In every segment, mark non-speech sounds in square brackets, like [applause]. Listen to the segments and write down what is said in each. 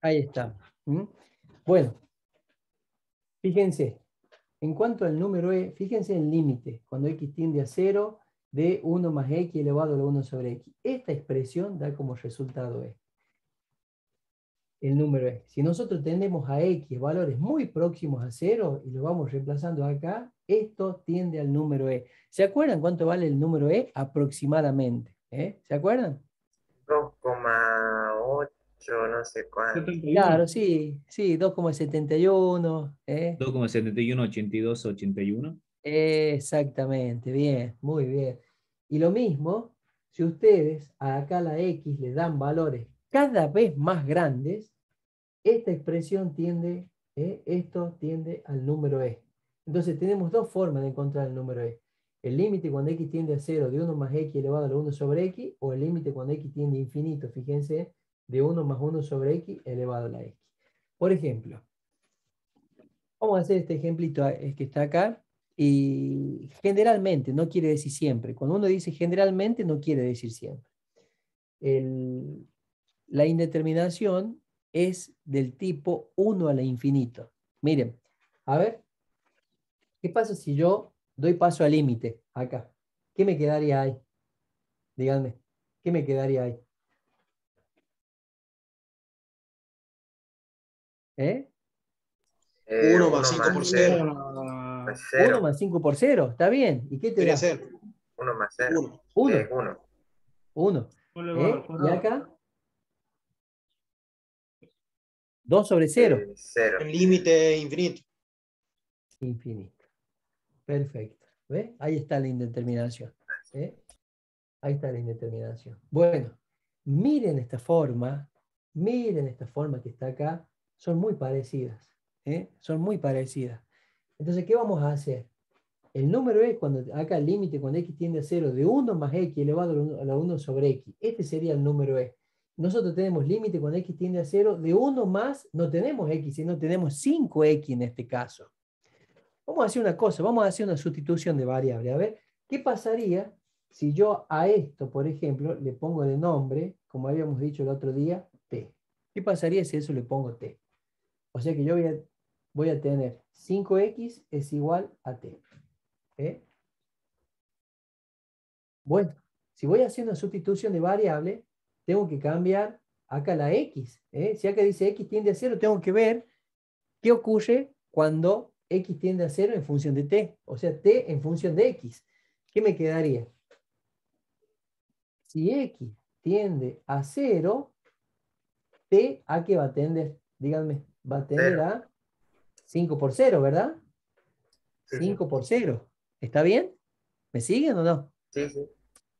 Ahí está. Bueno, fíjense, en cuanto al número e, fíjense en el límite, cuando x tiende a 0 de 1 más x elevado a la 1 sobre x. Esta expresión da como resultado e. El número e. Si nosotros tenemos a x valores muy próximos a 0 y lo vamos reemplazando acá, esto tiende al número e. ¿Se acuerdan cuánto vale el número e? Aproximadamente. ¿eh? ¿Se acuerdan? 2,8, no sé cuánto. Claro, sí, sí, 2,71. ¿eh? 2,71, 82, 81. Exactamente, bien, muy bien. Y lo mismo, si ustedes a acá la x le dan valores cada vez más grandes, esta expresión tiende, ¿eh? esto tiende al número e. Entonces tenemos dos formas de encontrar el número e. El límite cuando x tiende a 0 de 1 más x elevado a la 1 sobre x, o el límite cuando x tiende a infinito, fíjense, de 1 más 1 sobre x elevado a la x. Por ejemplo, vamos a hacer este ejemplito que está acá, y generalmente, no quiere decir siempre. Cuando uno dice generalmente, no quiere decir siempre. la indeterminación es del tipo 1 a la infinito. Miren, a ver, ¿qué pasa si yo doy paso al límite acá? ¿Qué me quedaría ahí? Díganme, ¿qué me quedaría ahí? ¿Eh? 1 más 5 por 0. 1 más 5 por 0, está bien. ¿Y qué te da? 1 más 0. 1. 1. ¿Y acá? 2 sobre 0. 0. El límite infinito. Infinito. Perfecto. ¿Ve? Ahí está la indeterminación. ¿eh? Ahí está la indeterminación. Bueno, miren esta forma, miren esta forma que está acá, son muy parecidas. ¿eh? Son muy parecidas. Entonces, ¿qué vamos a hacer? El número es cuando acá el límite cuando x tiende a 0 de 1 más x elevado a la 1 sobre x. Este sería el número e. Nosotros tenemos límite cuando x tiende a 0 de 1 más, no tenemos x, sino tenemos 5x en este caso. Vamos a hacer una cosa, vamos a hacer una sustitución de variable. A ver, ¿qué pasaría si yo a esto, por ejemplo, le pongo de nombre, como habíamos dicho el otro día, t? ¿Qué pasaría si eso le pongo t? O sea que yo voy a voy a tener 5x es igual a t. Bueno, si voy a hacer una sustitución de variable, tengo que cambiar acá la x. ¿eh? Si acá dice x tiende a 0, tengo que ver qué ocurre cuando x tiende a 0 en función de t. O sea, t en función de x. ¿Qué me quedaría? Si x tiende a 0, t a qué va a tender? Díganme, va a tender a 5 por 0, ¿verdad? 5 por 0. ¿Está bien? ¿Me siguen o no? Sí, sí.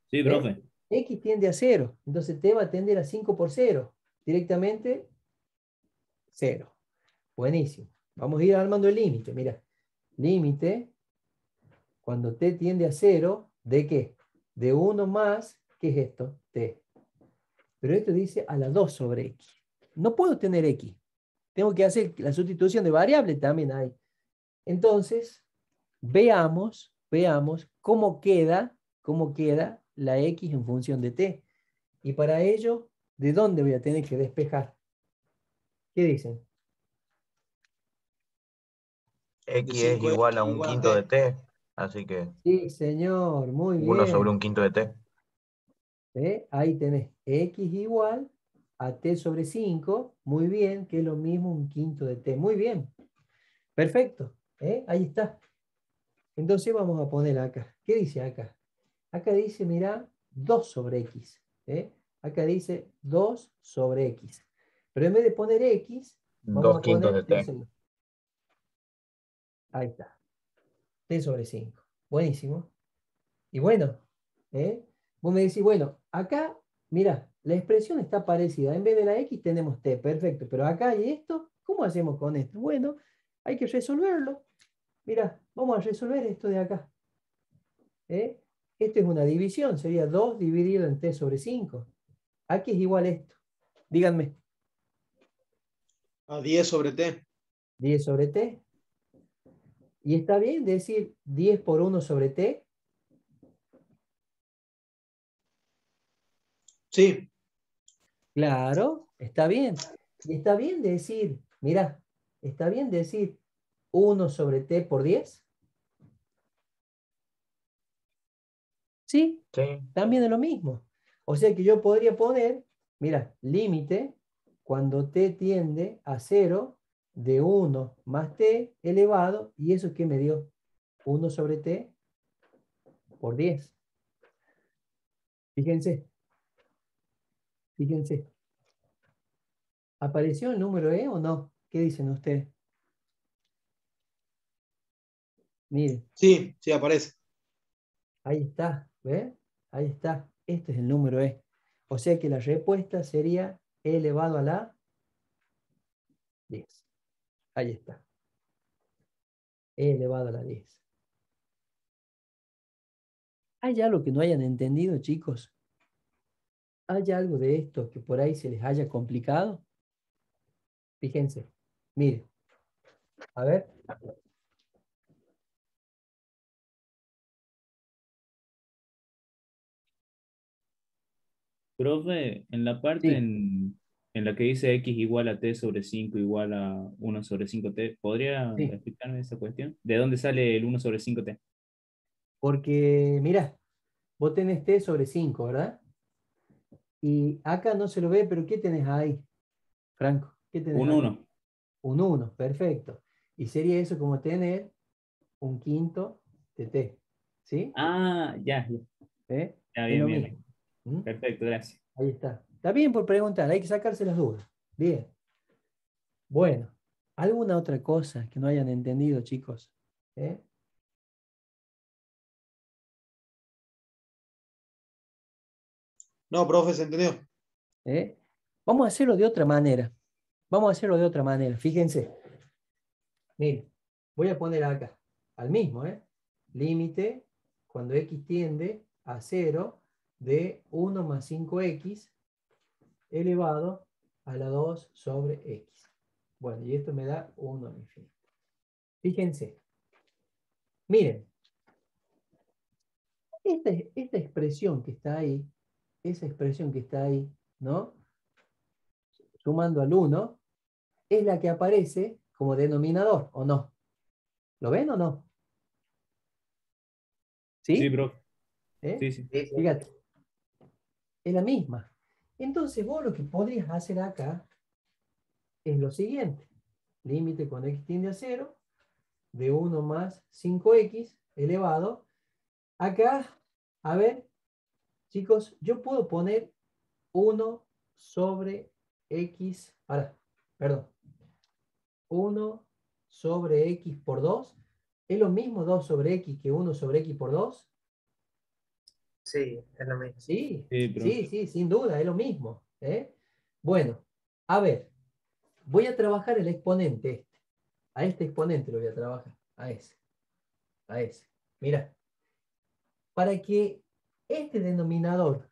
Sí, profe. X tiende a 0. Entonces T va a tender a 5 por 0. Directamente 0. Buenísimo. Vamos a ir armando el límite. Mira, límite, cuando T tiende a 0, ¿de qué? De 1 más, ¿qué es esto? T. Pero esto dice a la 2 sobre X. No puedo tener X tengo que hacer la sustitución de variable también hay. Entonces, veamos, veamos cómo queda, cómo queda la x en función de t. Y para ello, ¿de dónde voy a tener que despejar? ¿Qué dicen? X es igual a un quinto de t, así que... Sí, señor, muy bien. 1 sobre un quinto de t. ¿Eh? Ahí tenés x igual a t sobre 5, muy bien, que es lo mismo un quinto de t. Muy bien. Perfecto. ¿eh? Ahí está. Entonces vamos a poner acá. ¿Qué dice acá? Acá dice, mira, 2 sobre x. ¿eh? Acá dice 2 sobre x. Pero en vez de poner x, vamos a poner de t. Ahí está. t sobre 5. Buenísimo. Y bueno, ¿eh? vos me decís, bueno, acá, mira, la expresión está parecida. En vez de la x tenemos t, perfecto. Pero acá hay esto, ¿cómo hacemos con esto? Bueno, hay que resolverlo. Mira, vamos a resolver esto de acá. ¿Eh? Esto es una división, sería 2 dividido en t sobre 5. Aquí es igual esto. Díganme. A 10 sobre t. 10 sobre t. ¿Y está bien decir 10 por 1 sobre t? Sí. Claro, está bien. Y está bien decir, mira, está bien decir 1 sobre t por 10. ¿Sí? Sí. También es lo mismo. O sea que yo podría poner, mira, límite cuando t tiende a 0 de 1 más t elevado, y eso que me dio 1 sobre t por 10. Fíjense. Fíjense. ¿Apareció el número E o no? ¿Qué dicen ustedes? Miren, Sí, sí, aparece. ahí está, ¿ve? Ahí está. Este es el número E. O sea que la respuesta sería E elevado a la 10. Ahí está. E elevado a la 10. ¿Hay algo que no hayan entendido, chicos? ¿Hay algo de esto que por ahí se les haya complicado? Fíjense. Miren. A ver. Profe, en la parte Sí. en, en la que dice x igual a t sobre 5 igual a 1 sobre 5t, ¿podría Sí. explicarme esa cuestión? ¿De dónde sale el 1 sobre 5t? Porque, mira, vos tenés t sobre 5, ¿verdad? Y acá no se lo ve, pero ¿qué tenés ahí, Franco? ¿Qué tenés Un ahí? 1. Un 1, perfecto. Y sería eso como tener un quinto de t. ¿Sí? Ah, ya, ya, ¿Eh? ya, bien, bien. ¿Mm? Perfecto, gracias. Ahí está. Está bien por preguntar, hay que sacarse las dudas. Bien. Bueno, ¿alguna otra cosa que no hayan entendido, chicos? ¿Eh? No, profe, se entendió. ¿Eh? Vamos a hacerlo de otra manera. Vamos a hacerlo de otra manera. Fíjense. Miren, voy a poner acá, al mismo, ¿eh? Límite cuando x tiende a 0 de 1 más 5x elevado a la 2 sobre x. Bueno, y esto me da 1 al infinito. Fíjense. Miren. Esta, esta expresión que está ahí, esa expresión que está ahí, ¿no? Sumando al 1, es la que aparece como denominador, ¿o no? ¿Lo ven o no? ¿Sí? Sí, profe. ¿Eh? Sí, sí. Fíjate. Es la misma. Entonces vos lo que podrías hacer acá es lo siguiente. Límite cuando x tiende a 0 de 1 más 5x elevado. Acá, a ver, chicos, yo puedo poner 1 sobre x, ahora, perdón, 1 sobre x por 2. ¿Es lo mismo 2 sobre x que 1 sobre x por 2? Sí, es lo mismo. Sí, Sí, sí, sí, sin duda, es lo mismo. ¿eh? Bueno, a ver, voy a trabajar el exponente este. A este exponente lo voy a trabajar, a ese. A ese. Mira, para que este denominador,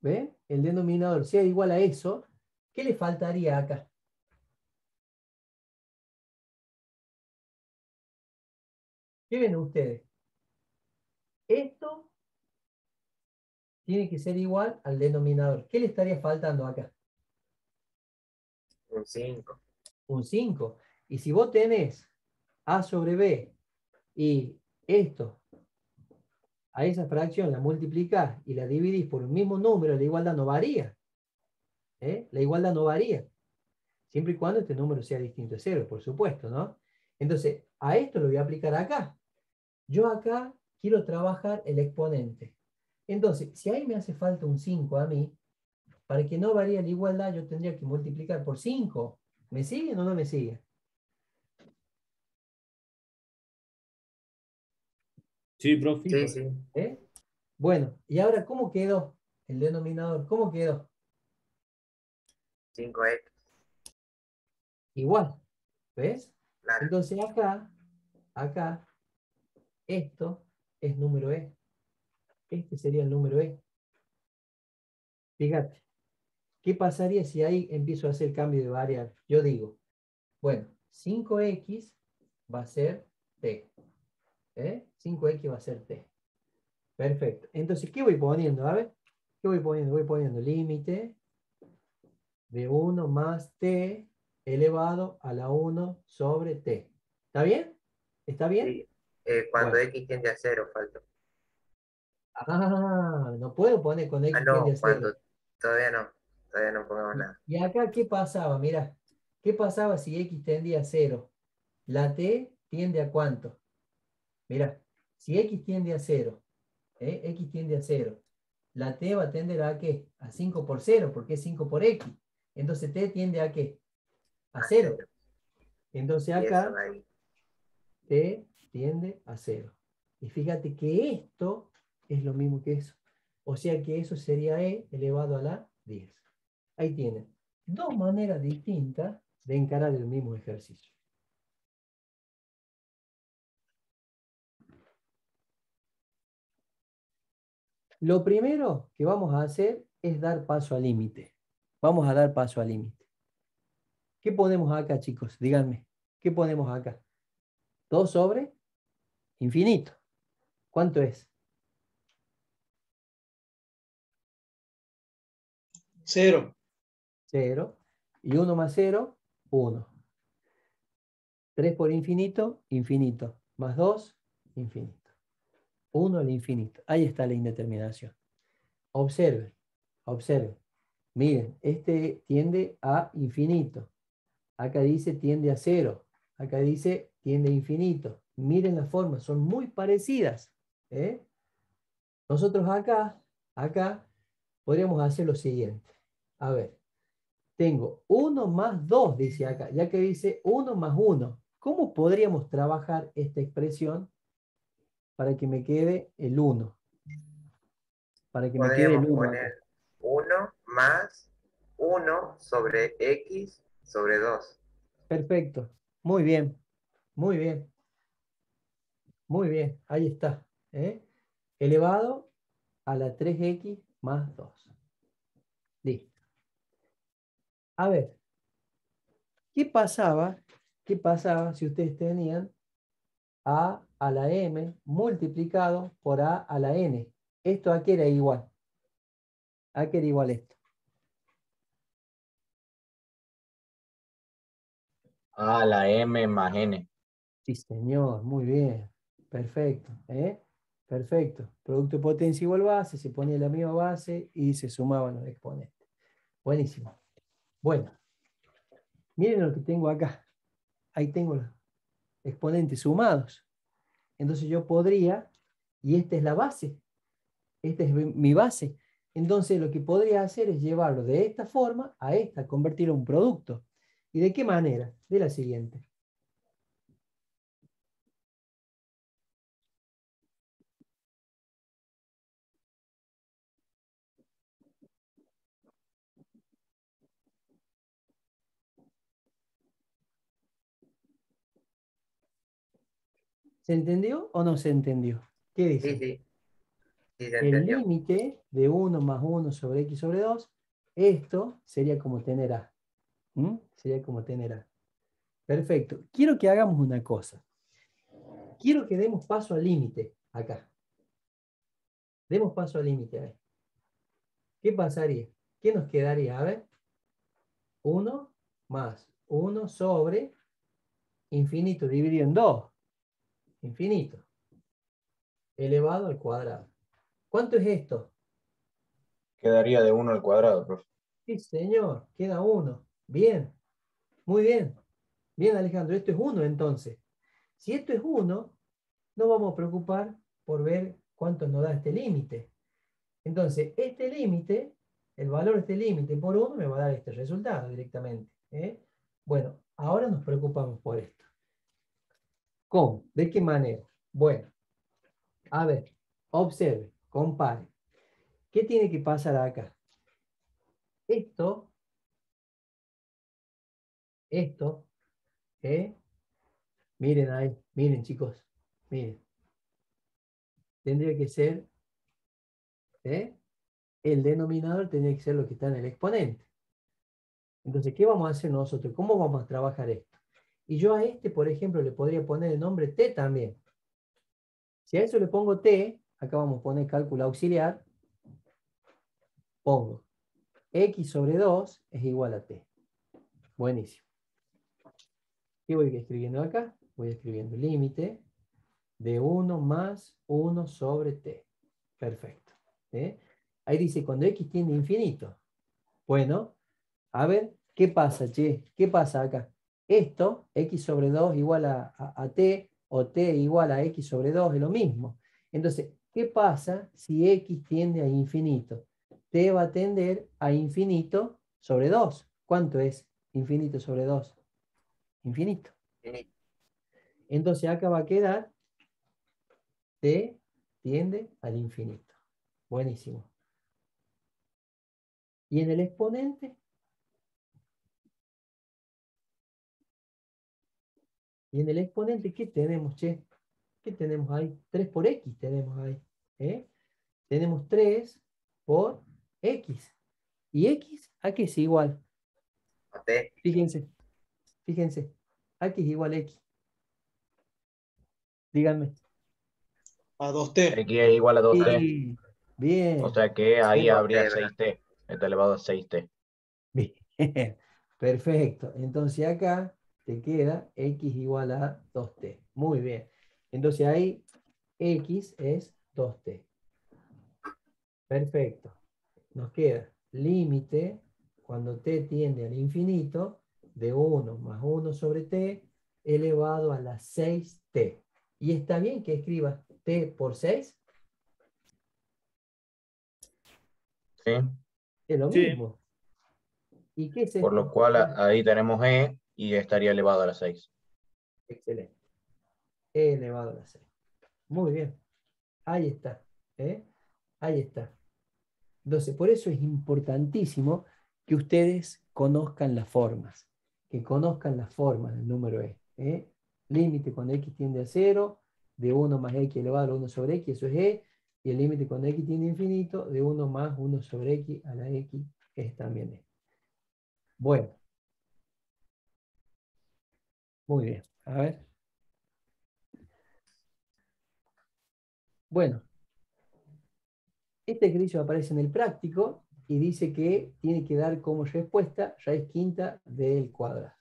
¿ve? El denominador sea igual a eso, ¿qué le faltaría acá? ¿Qué ven ustedes? Esto tiene que ser igual al denominador. ¿Qué le estaría faltando acá? Un 5. Un 5. Y si vos tenés A sobre B y esto a esa fracción la multiplicás y la dividís por el mismo número, la igualdad no varía. ¿eh? La igualdad no varía. Siempre y cuando este número sea distinto de cero, por supuesto, ¿no? Entonces, a esto lo voy a aplicar acá. Yo acá quiero trabajar el exponente. Entonces, si ahí me hace falta un 5 a mí, para que no varíe la igualdad, yo tendría que multiplicar por 5. ¿Me siguen o no me siguen? Sí, profe. Sí, sí. ¿Eh? Bueno, y ahora, ¿cómo quedó el denominador? ¿Cómo quedó? 5x. Igual. ¿Ves? Claro. Entonces acá, acá, esto es número E. Este sería el número E. Fíjate. ¿Qué pasaría si ahí empiezo a hacer cambio de variable? Yo digo, bueno, 5x va a ser t. ¿Eh? 5x va a ser t. Perfecto. Entonces, ¿qué voy poniendo? A ver, ¿qué voy poniendo? Voy poniendo límite de 1 más t elevado a la 1 sobre t. ¿Está bien? ¿Está bien? Sí. Eh, cuando Bueno. x tiende a 0, falta. Ah, no puedo poner con x Ah, no, tiende a cero. cuando. Todavía no. Todavía no pongamos nada. Y acá, ¿qué pasaba? Mira, ¿qué pasaba si x tendía a 0? La t tiende a cuánto? Mira, si x tiende a 0, ¿eh? x tiende a 0, la t va a tender a qué? A 5 por 0, porque es 5 por x. Entonces t tiende a qué? A 0. Entonces acá t tiende a 0. Y fíjate que esto es lo mismo que eso. O sea que eso sería e elevado a la 10. Ahí tienen dos maneras distintas de encarar el mismo ejercicio. Lo primero que vamos a hacer es dar paso al límite. Vamos a dar paso al límite. ¿Qué ponemos acá, chicos? Díganme. ¿Qué ponemos acá? 2 sobre infinito. ¿Cuánto es? Cero. 0. Y 1 más 0, 1. 3 por infinito, infinito. Más 2, infinito. 1 al infinito. Ahí está la indeterminación. Observen, observen. Miren, este tiende a infinito. Acá dice tiende a 0. Acá dice tiende a infinito. Miren las formas, son muy parecidas. ¿eh? Nosotros acá, acá, podríamos hacer lo siguiente. A ver, tengo 1 más 2, dice acá, ya que dice 1 más 1. ¿Cómo podríamos trabajar esta expresión para que me quede el 1? Para que me quede el Podríamos 1. poner 1 más 1 sobre x sobre 2. Perfecto. Muy bien. Muy bien. Muy bien. Ahí está. ¿eh? Elevado a la 3x más 2. Listo. A ver. ¿Qué pasaba? ¿Qué pasaba si ustedes tenían a a la m multiplicado por a a la n? Esto a qué era igual. A qué era igual esto. A la M más N. Sí, señor, muy bien. Perfecto. ¿eh? Perfecto. Producto de potencia igual base, se ponía la misma base y se sumaban los exponentes. Buenísimo. Bueno, miren lo que tengo acá. Ahí tengo los exponentes sumados. Entonces yo podría, y esta es la base, esta es mi base. Entonces lo que podría hacer es llevarlo de esta forma a esta, convertirlo en un producto. ¿Y de qué manera? De la siguiente. ¿Se entendió o no se entendió? ¿Qué dice? Sí, sí. Sí, se el límite de 1 más 1 sobre x sobre 2, esto sería como tener a. ¿Mm? Sería como tener a. Perfecto. Quiero que hagamos una cosa. Quiero que demos paso al límite acá. Demos paso al límite. ¿Qué pasaría? ¿Qué nos quedaría? A ver. 1 más 1 sobre infinito dividido en 2. Infinito. Elevado al cuadrado. ¿Cuánto es esto? Quedaría de 1 al cuadrado, profe. Sí, señor, queda uno. Bien, muy bien. Bien, Alejandro, esto es uno entonces. Si esto es uno, no vamos a preocupar por ver cuánto nos da este límite. Entonces, este límite, el valor de este límite por uno me va a dar este resultado directamente. ¿eh? Bueno, ahora nos preocupamos por esto. ¿Cómo? ¿De qué manera? Bueno, a ver, observe, compare. ¿Qué tiene que pasar acá? Esto, esto, ¿eh? miren ahí, miren chicos, miren. Tendría que ser, ¿eh? el denominador tendría que ser lo que está en el exponente. Entonces, ¿qué vamos a hacer nosotros? ¿Cómo vamos a trabajar esto? Y yo a este, por ejemplo, le podría poner el nombre T también. Si a eso le pongo T, acá vamos a poner cálculo auxiliar, pongo x sobre 2 es igual a t. Buenísimo. ¿Qué voy escribiendo acá? Voy escribiendo límite de 1 más 1 sobre t. Perfecto. ¿eh? Ahí dice cuando x tiende infinito. Bueno, a ver, ¿qué pasa, che? ¿Qué pasa acá? Esto, x sobre 2 igual a, t, o t igual a x sobre 2, es lo mismo. Entonces, ¿qué pasa si x tiende a infinito? t va a tender a infinito sobre 2. ¿Cuánto es infinito sobre 2? Infinito. Entonces acá va a quedar t tiende al infinito. Buenísimo. ¿Y en el exponente? ¿Y en el exponente qué tenemos, che? ¿Qué tenemos ahí? 3 por x tenemos ahí. ¿eh? Tenemos 3 por x. ¿Y x a qué es igual? A t. Fíjense, fíjense. A qué es igual a x. Díganme. A 2t. X es igual a 2t. Sí, Bien. O sea que ahí Sí, habría ok, ¿verdad? 6t. Está elevado a 6t. Bien. [laughs] Perfecto. Entonces acá te queda x igual a 2t. Muy bien. Entonces ahí x es 2t. Perfecto. Nos queda límite cuando t tiende al infinito de 1 más 1 sobre t elevado a la 6t. ¿Y está bien que escribas t por 6? ¿sí? Es lo Sí. mismo. ¿Y qué es Por esto? lo cual ahí tenemos e y estaría elevado a la 6. Excelente. Elevado a la 6. Muy bien. Ahí está. ¿eh? Ahí está. Entonces, por eso es importantísimo que ustedes conozcan las formas. Que conozcan las formas del número e. ¿eh? Límite cuando x tiende a 0, de 1 más x elevado a 1 sobre x, eso es e. Y el límite cuando x tiende a infinito, de 1 más 1 sobre x a la x, es también e. Bueno. Muy bien. A ver. Bueno. Este ejercicio aparece en el práctico y dice que tiene que dar como respuesta raíz quinta del cuadrado.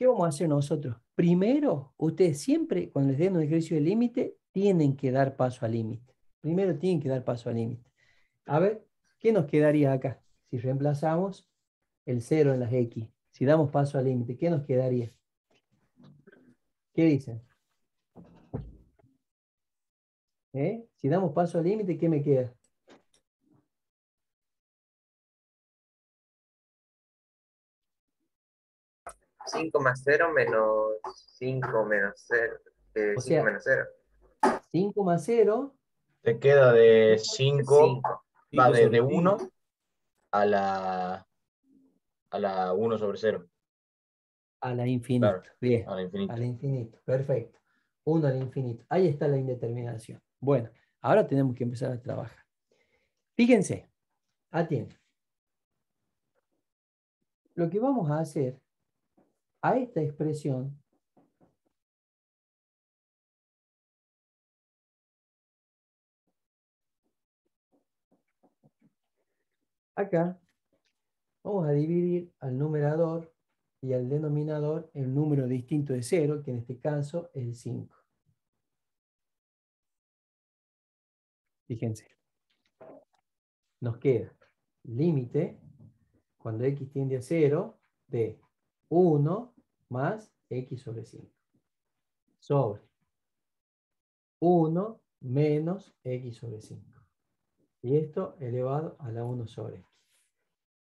¿Qué vamos a hacer nosotros? Primero, ustedes siempre, cuando les den un ejercicio de límite, tienen que dar paso al límite. Primero tienen que dar paso al límite. A ver, ¿qué nos quedaría acá? Si reemplazamos el 0 en las x, si damos paso al límite, ¿qué nos quedaría? ¿Qué dicen? ¿Eh? Si damos paso al límite, ¿qué me queda? Cinco más 0 menos 5 menos 0. Eh, O 5 sea, menos 0. 5 más 0 Te queda de 5, 5. va de, sobre de cinco. 1 a la, a la 1 sobre 0, a la infinito. Claro. Bien, a la infinito. al infinito. Perfecto. 1 al infinito. Ahí está la indeterminación. Bueno, ahora tenemos que empezar a trabajar. Fíjense, atienden. Lo que vamos a hacer a esta expresión acá vamos a dividir al numerador y al denominador el número distinto de 0, que en este caso es el 5. Fíjense. Nos queda límite, cuando x tiende a 0, de 1 más x sobre 5. Sobre 1 menos x sobre 5. Y esto elevado a la 1 sobre x.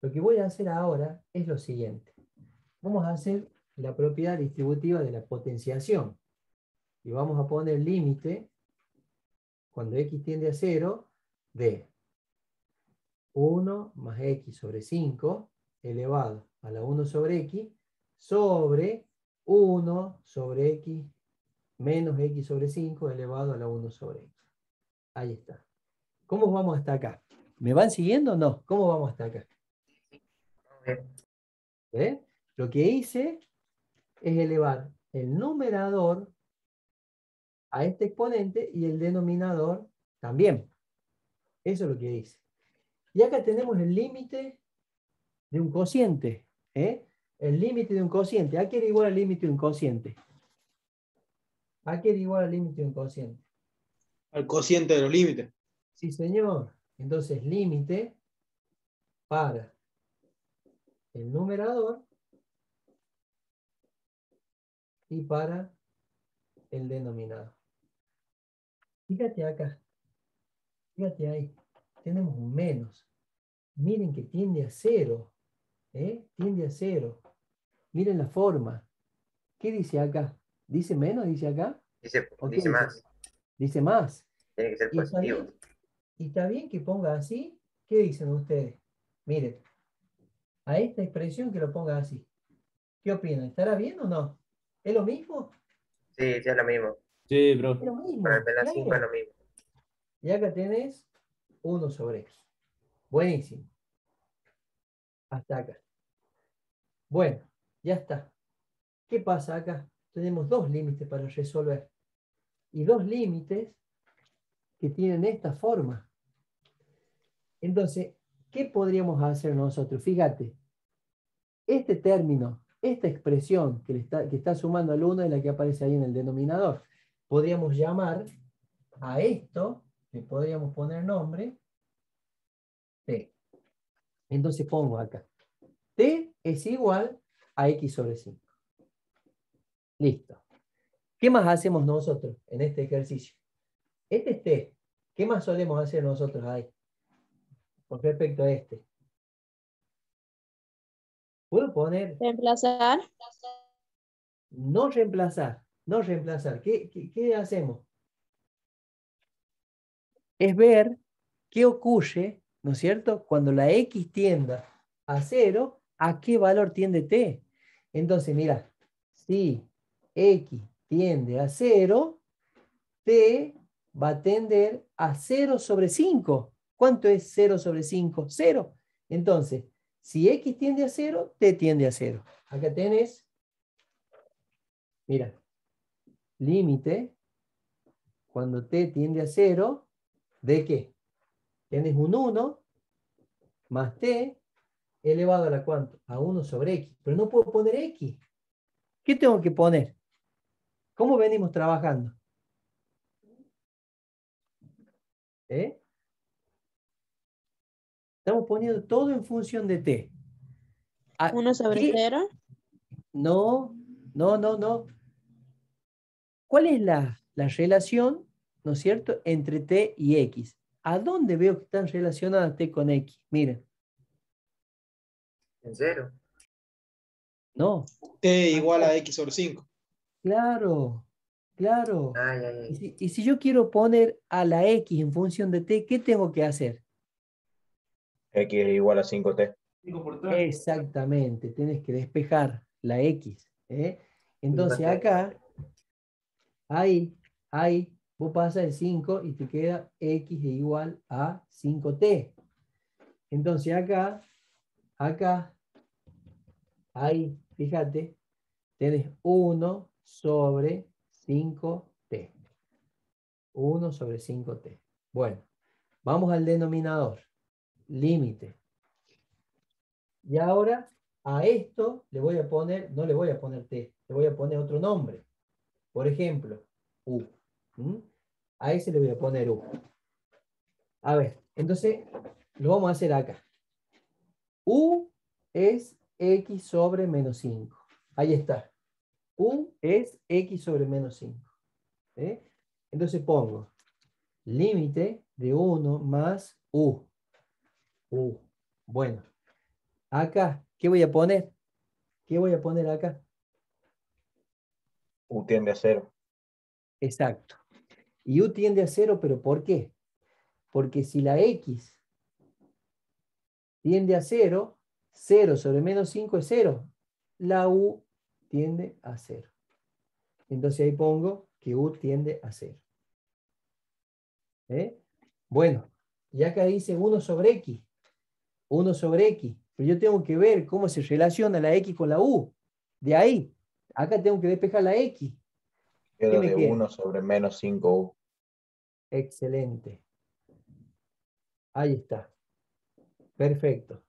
Lo que voy a hacer ahora es lo siguiente. Vamos a hacer la propiedad distributiva de la potenciación. Y vamos a poner límite, cuando x tiende a 0, de 1 más x sobre 5 elevado a la 1 sobre x sobre 1 sobre x menos x sobre 5 elevado a la 1 sobre x. Ahí está. ¿Cómo vamos hasta acá? ¿Me van siguiendo o no? ¿Cómo vamos hasta acá? ¿Ven? Lo que hice es elevar el numerador a este exponente y el denominador también. Eso es lo que hice. Y acá tenemos el límite de un cociente. ¿eh? El límite de un cociente. ¿A qué era igual al límite de un cociente? ¿A qué era igual al límite de un cociente? Al cociente de los límites. Sí, señor. Entonces, límite para el numerador y para el denominador. Fíjate acá. Fíjate ahí. Tenemos un menos. Miren que tiende a cero. ¿eh? Tiende a cero. Miren la forma. ¿Qué dice acá? ¿Dice menos? ¿Dice acá? Dice, ¿O qué dice más. Dice más. Tiene que ser ¿Y está, positivo. bien, y está bien que ponga así. ¿Qué dicen ustedes? Miren, a esta expresión que lo ponga así. ¿Qué opinan? ¿Estará bien o no? ¿Es lo mismo? Sí, sí, es lo mismo. Sí, bro. Es lo mismo. Para el de la claro. 5 es lo mismo. Y acá tenés 1 sobre x. Buenísimo. Hasta acá. Bueno, ya está. ¿Qué pasa acá? Tenemos dos límites para resolver. Y dos límites que tienen esta forma. Entonces, ¿qué podríamos hacer nosotros? Fíjate, este término, esta expresión que, está, está sumando al 1 es la que aparece ahí en el denominador. Podríamos llamar a esto, le podríamos poner nombre, t. Entonces pongo acá, t es igual a x sobre 5. Listo. ¿Qué más hacemos nosotros en este ejercicio? Este es t. ¿Qué más solemos hacer nosotros ahí? Con respecto a este. Puedo poner Reemplazar. no reemplazar, no reemplazar. ¿Qué, qué, qué hacemos? Es ver qué ocurre, ¿no es cierto? Cuando la x tienda a 0, ¿a qué valor tiende t? Entonces, mira, si x tiende a 0, t va a tender a 0 sobre 5. ¿Cuánto es 0 sobre 5? 0. Entonces, si x tiende a 0, t tiende a 0. Acá tenés, mira, límite, cuando t tiende a 0, ¿de qué? Tienes un 1 más t elevado a la cuánto? A 1 sobre x. Pero no puedo poner x. ¿Qué tengo que poner? ¿Cómo venimos trabajando? ¿Eh? Estamos poniendo todo en función de t. ¿A 1 sobre qué? 0. No, no, no, no. ¿Cuál es la, la relación, ¿no es cierto?, entre t y x. ¿A dónde veo que están relacionadas t con x? Miren, En cero. no, T igual a X sobre 5. claro, claro. Ay, ay, Y ay. si, y si yo quiero poner a la x en función de t, ¿qué tengo que hacer? X es igual a 5T. Exactamente, tienes que despejar la x. ¿eh? Entonces acá, ahí, ahí, vos pasas el 5 y te queda x igual a 5t. Entonces acá, acá, ahí, fíjate, tienes 1 sobre 5t. 1 sobre 5t. Bueno, vamos al denominador. Límite. Y ahora a esto le voy a poner, no le voy a poner t, le voy a poner otro nombre. Por ejemplo, u. A ese le voy a poner u. A ver, entonces lo vamos a hacer acá. u es x sobre menos 5. Ahí está. u es x sobre menos 5. ¿eh? Entonces pongo límite de 1 más u. u. Bueno, acá, ¿qué voy a poner? ¿Qué voy a poner acá? U tiende a 0. Exacto. Y u tiende a 0, pero ¿por qué? Porque si la x tiende a 0, 0 sobre menos 5 es 0. La u tiende a 0. Entonces ahí pongo que u tiende a 0. ¿Eh? Bueno, y acá dice 1 sobre x. 1 sobre x. Pero yo tengo que ver cómo se relaciona la x con la u. De ahí. Acá tengo que despejar la x. Queda de queda? 1 sobre menos 5U. Excelente. Ahí está. Perfecto.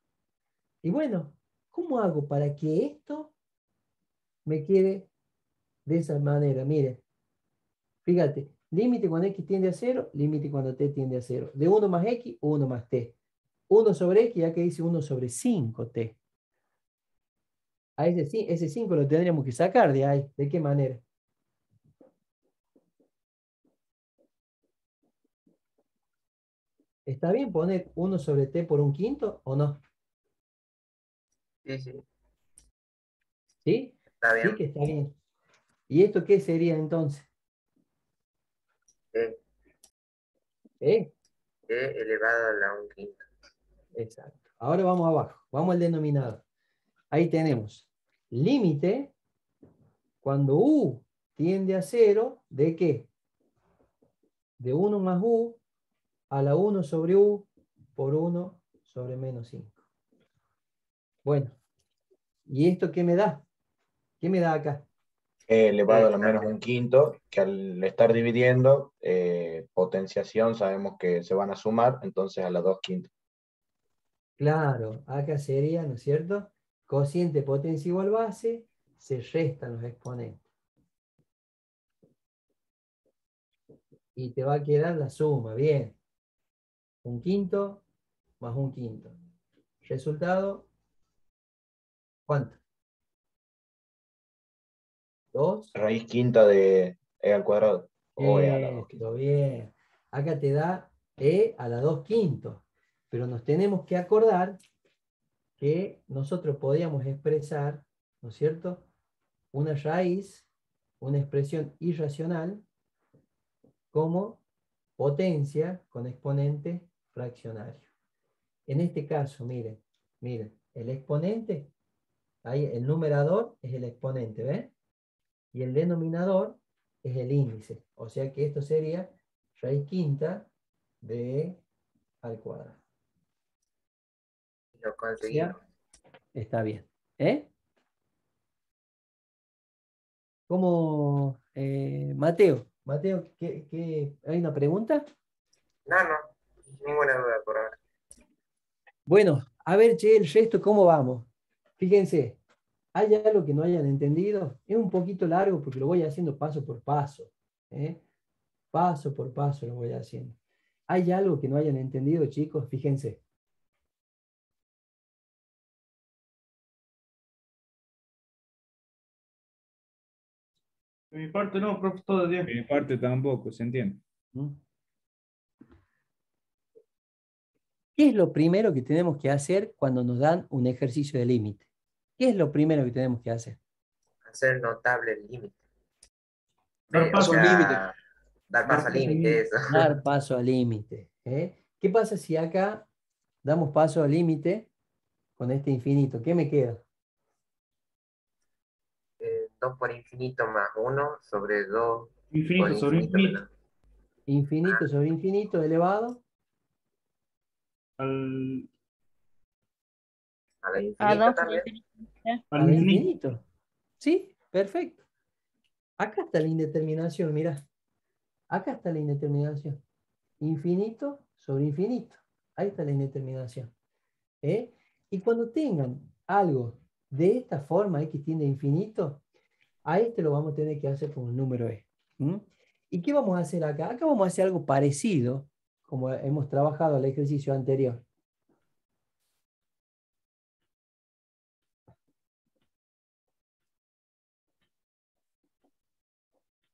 Y bueno, ¿cómo hago para que esto me quede de esa manera? Mire, fíjate, límite cuando x tiende a 0, límite cuando t tiende a 0. De 1 más x, 1 más t. 1 sobre x, ya que dice 1 sobre 5t. A ese, ese 5 lo tendríamos que sacar de ahí. ¿De qué manera? ¿Está bien poner 1 sobre t por un quinto o no? Sí, sí, ¿Sí? está Sí bien. que está bien. ¿Y esto qué sería entonces? E, ¿Eh? E elevado a la un quinto. Exacto. Ahora vamos abajo. Vamos al denominador. Ahí tenemos límite cuando u tiende a 0, ¿de qué? De 1 más u a la 1 sobre u por 1 sobre menos 5. Bueno, ¿y esto qué me da? ¿Qué me da acá? E elevado a la Sí, menos un quinto, que al estar dividiendo, eh, potenciación sabemos que se van a sumar, entonces a la 2 quintos. Claro, acá sería, ¿no es cierto? Cociente potencia igual base, se restan los exponentes. Y te va a quedar la suma, bien. Un quinto más un quinto. Resultado, ¿cuánto? Dos. Raíz quinta de E al cuadrado. O E a la 2 Esto, bien. Acá te da E a la 2 quintos. Pero nos tenemos que acordar que nosotros podíamos expresar, ¿no es cierto? Una raíz, una expresión irracional, como potencia con exponente fraccionario. En este caso, miren, miren, el exponente, ahí el numerador es el exponente, ¿ven? Y el denominador es el índice. O sea que esto sería raíz quinta de al cuadrado. Lo conseguimos. Está bien. ¿Eh? ¿Cómo, eh, Mateo? Mateo, ¿qué, qué- hay una pregunta? No, no, ninguna duda por ahora. Bueno, a ver, che, el resto, ¿cómo vamos? Fíjense, ¿hay algo que no hayan entendido? Es un poquito largo porque lo voy haciendo paso por paso. ¿eh? Paso por paso lo voy haciendo. ¿Hay algo que no hayan entendido, chicos? Fíjense. De mi parte no, profe, todo bien. De mi parte tampoco, ¿se entiende? ¿Qué es lo primero que tenemos que hacer cuando nos dan un ejercicio de límite? ¿Qué es lo primero que tenemos que hacer? Hacer notable el límite. Dar Eh, paso al límite. Dar paso al límite. Dar paso al límite. ¿eh? ¿Qué pasa si acá damos paso al límite con este infinito? ¿Qué me queda? Eh, 2 por infinito más 1 sobre 2 por Infinito sobre infinito infinito. menos. Infinito sobre infinito elevado Al, A la A infinito dos también. al al infinito. infinito. ¿Sí? Perfecto. Acá está la indeterminación, mira. Acá está la indeterminación. Infinito sobre infinito. Ahí está la indeterminación. ¿eh? Y cuando tengan algo de esta forma, x tiende a infinito, a este lo vamos a tener que hacer con el número e. ¿Y qué vamos a hacer acá? Acá vamos a hacer algo parecido, como hemos trabajado el ejercicio anterior.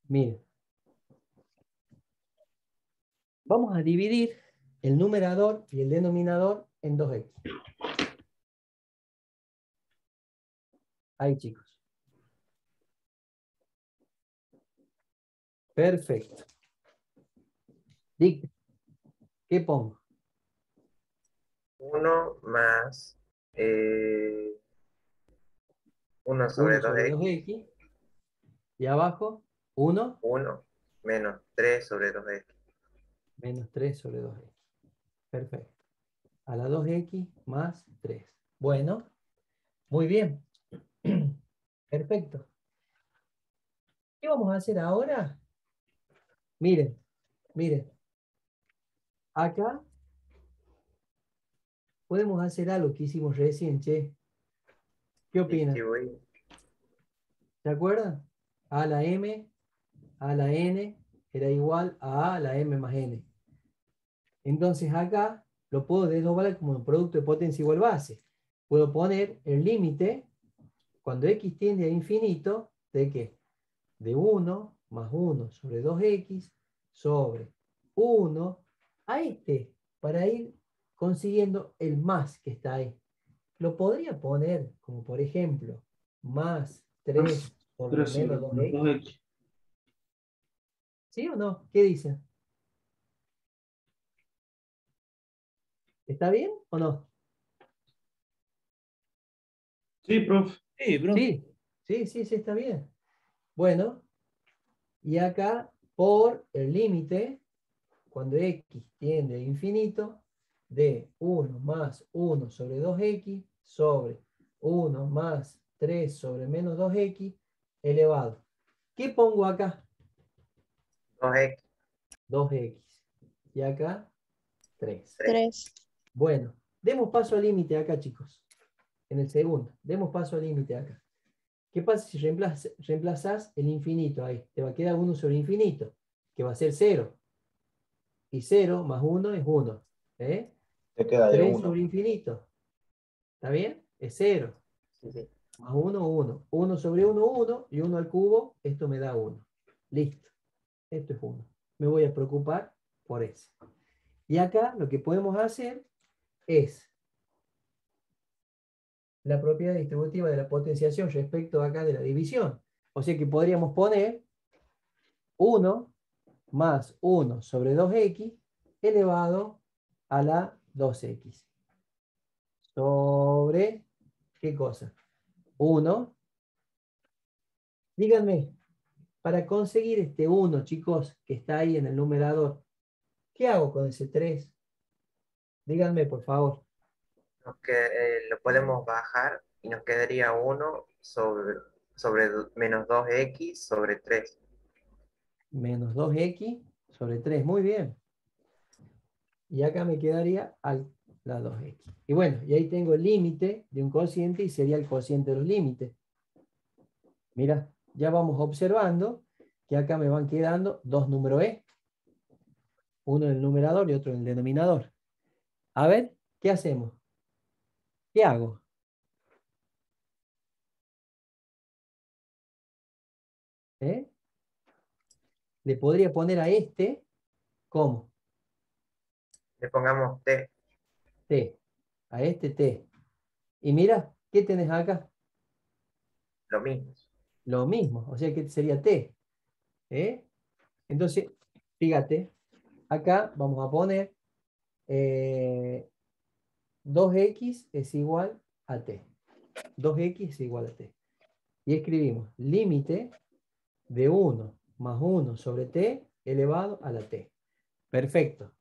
Miren. Vamos a dividir el numerador y el denominador en 2x. Ahí, chicos. Perfecto. Dicte. ¿Qué pongo? 1 más eh, 1 sobre 1 sobre 2x. 2x. Y abajo, 1 1 menos 3 sobre 2x. menos 3 sobre 2x. Perfecto. A la 2x más 3. Bueno, muy bien. [clears throat] Perfecto. ¿Qué vamos a hacer ahora? Miren, miren. Acá podemos hacer algo que hicimos recién, che. ¿Qué opinan? ¿Se acuerdan? A la M, a la N era igual a A a la M más N. Entonces acá lo puedo desdoblar como un producto de potencia igual base. Puedo poner el límite cuando x tiende a infinito, ¿de qué? De 1 más 1 sobre 2x sobre 1 a este, para ir consiguiendo el más que está ahí. Lo podría poner como, por ejemplo, más 3 sobre 3 menos 2x. 2x. ¿Sí o no? ¿Qué dicen? ¿Está bien o no? Sí, profe. Sí, bro. Sí, sí, sí, sí, está bien. Bueno, y acá por el límite, cuando x tiende a infinito, de 1 más 1 sobre 2x sobre 1 más 3 sobre menos 2x elevado. ¿Qué pongo acá? 2x. 2x. Y acá 3. 3. Bueno, demos paso al límite acá, chicos. En el segundo. Demos paso al límite acá. ¿Qué pasa si reemplaz- reemplazás el infinito ahí? Te va a quedar 1 sobre infinito, que va a ser 0. Y 0 más 1 es 1. ¿eh? Te queda de 3 uno. sobre infinito. ¿Está bien? Es 0. Sí, sí. Más 1, 1. 1 sobre 1, 1. Y 1 al cubo, esto me da 1. Listo. Esto es 1. Me voy a preocupar por eso. Y acá lo que podemos hacer es la propiedad distributiva de la potenciación respecto acá de la división. O sea que podríamos poner 1 más 1 sobre 2x elevado a la 2x. Sobre, ¿qué cosa? 1. Díganme, para conseguir este 1, chicos, que está ahí en el numerador, ¿qué hago con ese 3? Díganme, por favor. Nos eh, lo podemos bajar y nos quedaría 1 sobre, sobre menos 2x sobre 3. Menos 2x sobre 3. Muy bien. Y acá me quedaría al, la 2x. Y bueno, y ahí tengo el límite de un cociente y sería el cociente de los límites. Mira, ya vamos observando que acá me van quedando dos números e. Uno en el numerador y otro en el denominador. A ver, ¿qué hacemos? ¿Qué hago? ¿Eh? Le podría poner a este, ¿cómo? Le pongamos t. T. A este T. Y mira, ¿qué tenés acá? lo mismo. Lo mismo, o sea que sería T. ¿eh? Entonces, fíjate, acá vamos a poner eh, 2x es igual a T. 2x es igual a T. Y escribimos límite de 1 más 1 sobre T elevado a la T. Perfecto.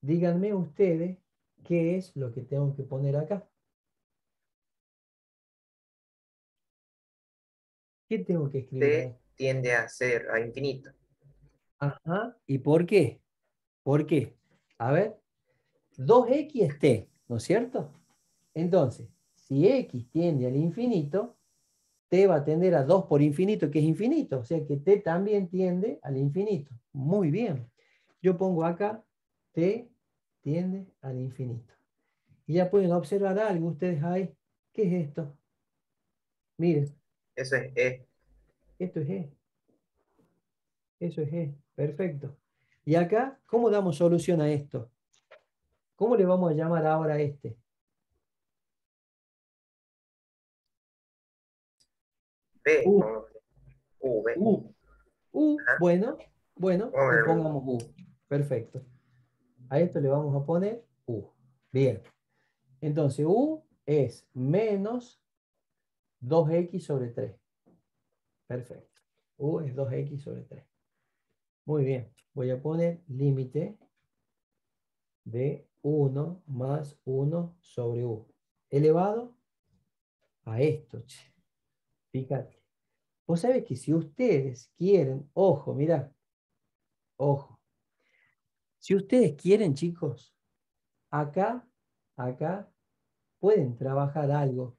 Díganme ustedes qué es lo que tengo que poner acá. ¿Qué tengo que escribir? t tiende a ser a infinito. Ajá. ¿Y por qué? ¿Por qué? A ver, 2x es t, ¿no es cierto? Entonces, si x tiende al infinito, t va a tender a 2 por infinito, que es infinito. O sea que t también tiende al infinito. Muy bien. Yo pongo acá, t tiende al infinito. Y ya pueden observar algo ustedes ahí. ¿Qué es esto? Miren, Eso es e. esto es E. Eso es E. Perfecto. Y acá, ¿cómo damos solución a esto? ¿Cómo le vamos a llamar ahora a este? b. U. U, b. U. U, Ajá. bueno, bueno, le Bueno. pongamos U. Perfecto. A esto le vamos a poner U. Bien. Entonces, U es menos 2x sobre 3. Perfecto. U es 2x sobre 3. Muy bien. Voy a poner límite de 1 más 1 sobre U. Elevado a esto. Fíjate. Vos sabés que si ustedes quieren, ojo, mirá, ojo. Si ustedes quieren, chicos, acá, acá, pueden trabajar algo.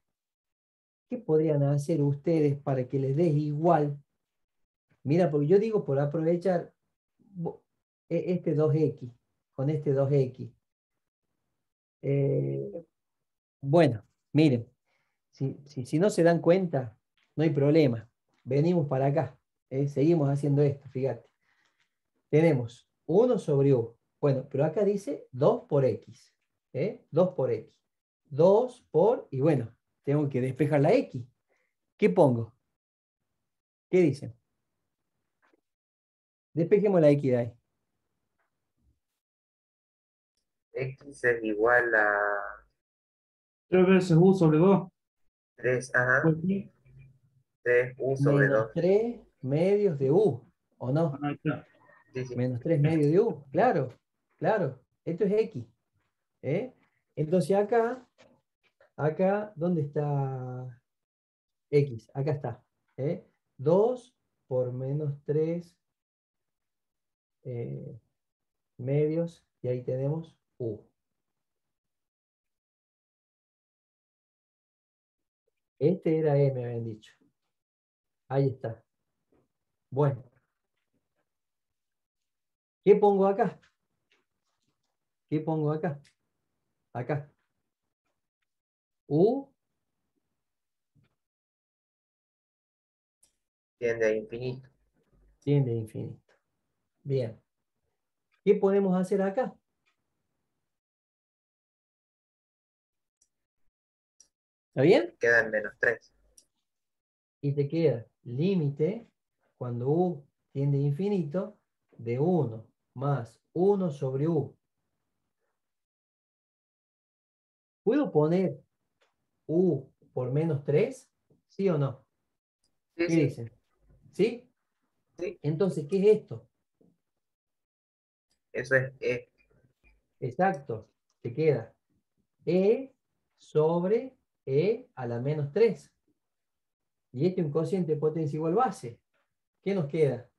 ¿Qué podrían hacer ustedes para que les des igual? Mira, porque yo digo por aprovechar e- este 2x con este 2x. Eh, bueno, miren, si, si, no se dan cuenta, no hay problema. Venimos para acá. ¿eh? Seguimos haciendo esto, fíjate. Tenemos 1 sobre u. Bueno, pero acá dice 2 por x. ¿eh? 2 por x. 2 por, y bueno, tengo que despejar la x. ¿Qué pongo? ¿Qué dicen? Despejemos la x de ahí. X es igual a 3 veces U sobre 2. 3, ajá, Pues sí. 3U sobre Menos 2. 3 medios de u, ¿o no? Está. Sí, sí. Menos 3 medios de u, claro, claro. Esto es x. ¿eh? Entonces acá, acá, ¿dónde está x? Acá está. ¿eh? 2 por menos 3 eh, medios, y ahí tenemos u. Este era e, me habían dicho. Ahí está. Bueno. ¿Qué pongo acá? ¿Qué pongo acá? Acá. U Tiende a infinito. tiende a infinito. Bien. ¿Qué podemos hacer acá? ¿Está bien? Quedan menos 3. Y te queda límite cuando u tiende a infinito de 1 más 1 sobre u. ¿Puedo poner u por menos 3? ¿Sí o no? Sí, ¿Qué sí. dicen? ¿Sí? Sí. Entonces, ¿qué es esto? Eso es E. Exacto. Te queda e sobre e a la menos 3. Y este es un cociente de potencia igual base. ¿Qué nos queda?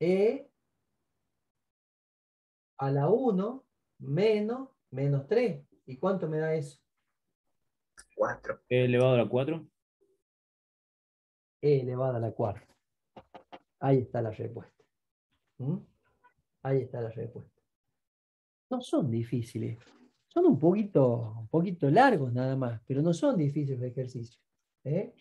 e a la 1 menos menos 3. ¿Y cuánto me da eso? 4. E elevado a la 4. e elevado a la cuarta. Ahí está la respuesta. ¿Mm? Ahí está la respuesta. No son difíciles. Son un poquito, un poquito largos nada más, pero no son difíciles de ejercicio. ¿eh?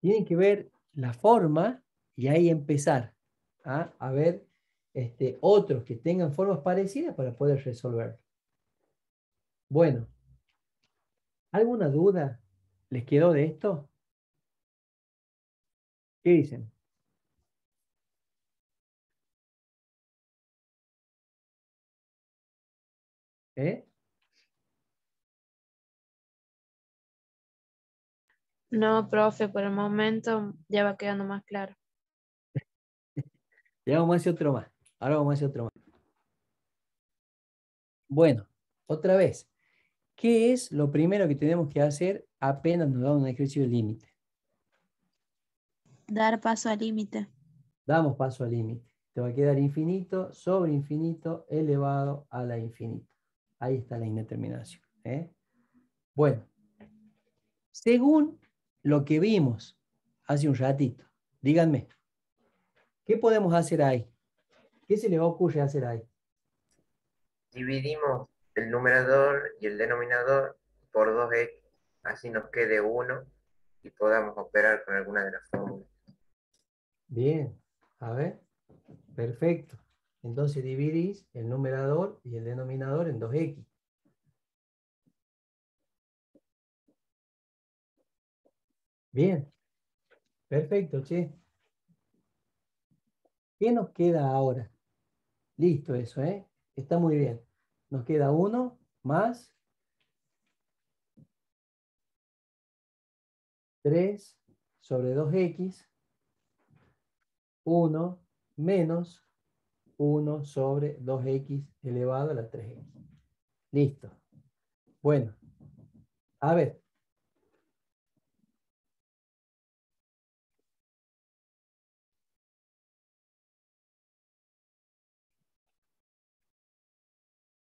Tienen que ver la forma y ahí empezar ¿ah? a ver este, otros que tengan formas parecidas para poder resolver. Bueno, ¿alguna duda les quedó de esto? ¿Qué dicen? ¿Eh? No, profe, por el momento ya va quedando más claro. [laughs] Ya vamos a hacer otro más. Ahora vamos a hacer otro más. Bueno, otra vez. ¿Qué es lo primero que tenemos que hacer apenas nos da un ejercicio de límite? Dar paso al límite. Damos paso al límite. Te va a quedar infinito sobre infinito elevado a la infinito. Ahí está la indeterminación. ¿eh? Bueno, según lo que vimos hace un ratito, díganme, ¿qué podemos hacer ahí? ¿Qué se le va a ocurrir hacer ahí? Dividimos el numerador y el denominador por 2x. Así nos quede 1 y podamos operar con alguna de las fórmulas. Bien, a ver, perfecto. Entonces dividís el numerador y el denominador en 2x. Bien, perfecto, che. ¿Qué nos queda ahora? Listo eso, ¿eh? Está muy bien. Nos queda 1 más 3 sobre 2x 1 menos 1 sobre 2x elevado a la 3x. Listo. Bueno, a ver.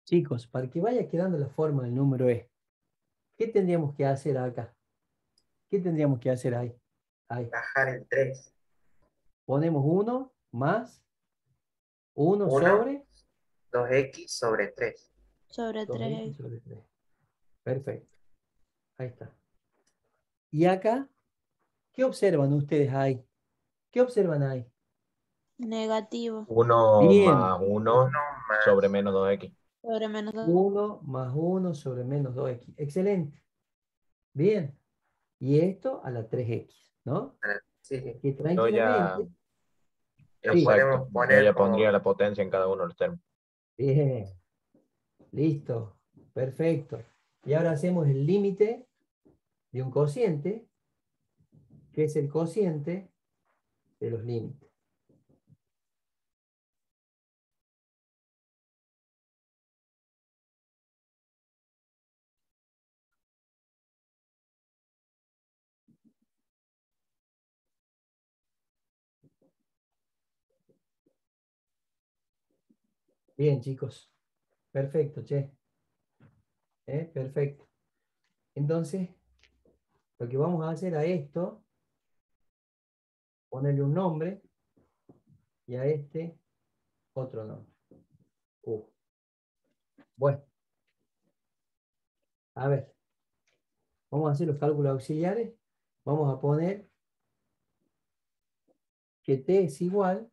Chicos, para que vaya quedando la forma del número E, ¿qué tendríamos que hacer acá? ¿Qué tendríamos que hacer ahí? Ahí. Bajar el 3. Ponemos 1 más 1 Uno. sobre 2x sobre 3. Sobre 2x 3. sobre 3. Perfecto. Ahí está. Y acá, ¿qué observan ustedes ahí? ¿Qué observan ahí? Negativo. 1 Bien. más 1 1 más sobre menos 2x. Sobre menos 2. 1 más 1 sobre menos 2x. Excelente. Bien. Y esto a la 3x, ¿no? Sí, Que tranquilamente. Lo Sí. podemos exacto, yo como- pondría la potencia en cada uno de los términos. Bien. Listo. Perfecto. Y ahora hacemos el límite de un cociente, que es el cociente de los límites. Bien, chicos. Perfecto, che. ¿Eh? Perfecto. Entonces, lo que vamos a hacer a esto, ponerle un nombre y a este otro nombre. U. Bueno. A ver. Vamos a hacer los cálculos auxiliares. Vamos a poner que t es igual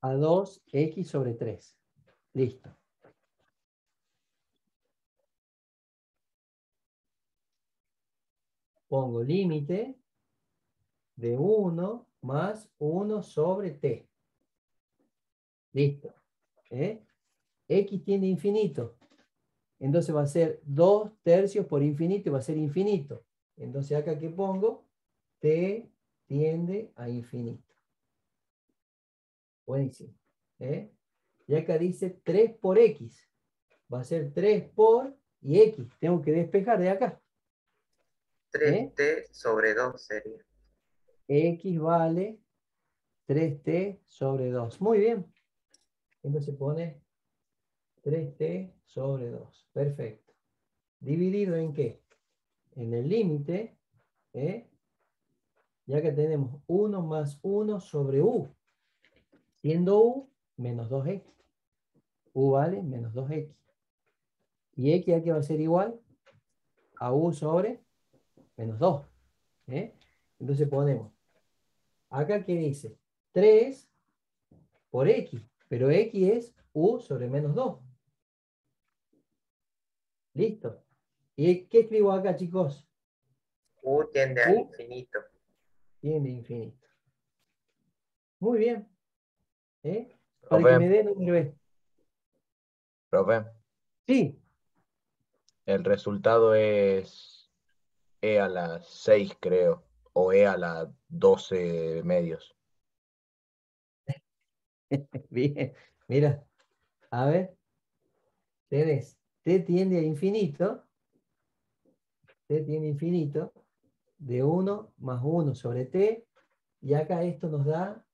a 2x sobre 3. Listo. Pongo límite de 1 más 1 sobre t. Listo. ¿Eh? X tiene infinito. Entonces va a ser 2 tercios por infinito y va a ser infinito. Entonces acá que pongo, t tiende a infinito. Buenísimo. ¿eh? Y acá dice 3 por x. Va a ser 3 por y x. Tengo que despejar de acá. 3t sobre 2 sería. x vale 3t sobre 2. Muy bien. Entonces pone 3t sobre 2. Perfecto. ¿Dividido en qué? En el límite. ¿eh? Ya que tenemos 1 más 1 sobre u. Siendo u menos 2x. u vale menos 2x. Y x aquí va a ser igual a u sobre menos 2. ¿eh? Entonces ponemos, acá que dice 3 por x, pero x es u sobre menos 2. Listo. ¿Y qué escribo acá, chicos? u tiende al infinito. Tiende a infinito. Muy bien. ¿Eh? Para que Profe. me dé número E. Profe, Sí, el resultado es E a la 6, creo, o E a la 12 medios. [laughs] Bien, mira, a ver, tenés t tiende a infinito, t tiende a infinito, de 1 más 1 sobre t, y acá esto nos da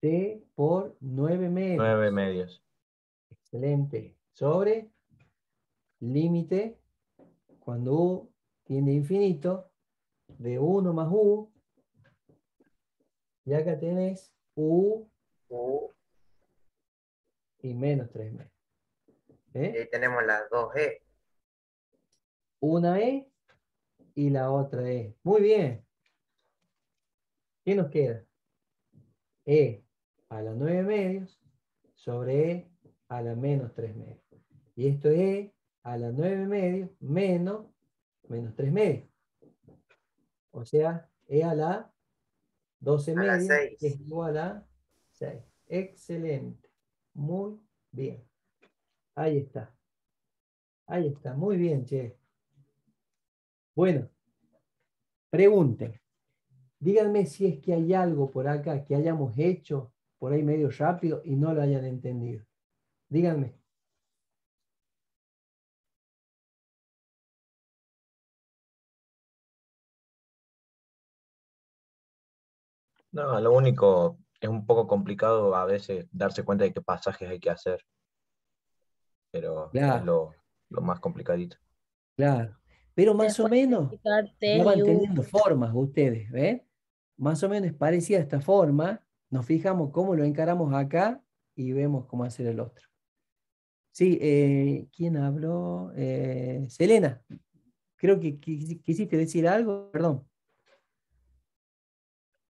t por 9 medios. 9 medios. Excelente. Sobre límite, cuando u tiende a infinito, de 1 más u, y acá tenés u u y menos 3 medios. ¿Eh? y ahí tenemos las 2e. Una E y la otra E. Muy bien. ¿Qué nos queda? E a la 9 medios sobre E a la menos 3 medios. Y esto es E a la 9 medios menos menos 3 medios. O sea, E a la 12 A la medios seis. es igual a 6. Excelente. Muy bien. Ahí está. Ahí está. Muy bien, che. Bueno, pregunten. Díganme si es que hay algo por acá que hayamos hecho por ahí medio rápido y no lo hayan entendido. Díganme. No, lo único es un poco complicado a veces darse cuenta de qué pasajes hay que hacer. pero Claro. es lo, lo más complicadito. Claro. Pero más o menos van teniendo formas ustedes, ¿ven? Más o menos es parecida a esta forma. Nos fijamos cómo lo encaramos acá y vemos cómo hacer el otro. Sí, eh, ¿quién habló? Eh, Selena, creo que quisi- quisiste decir algo, perdón.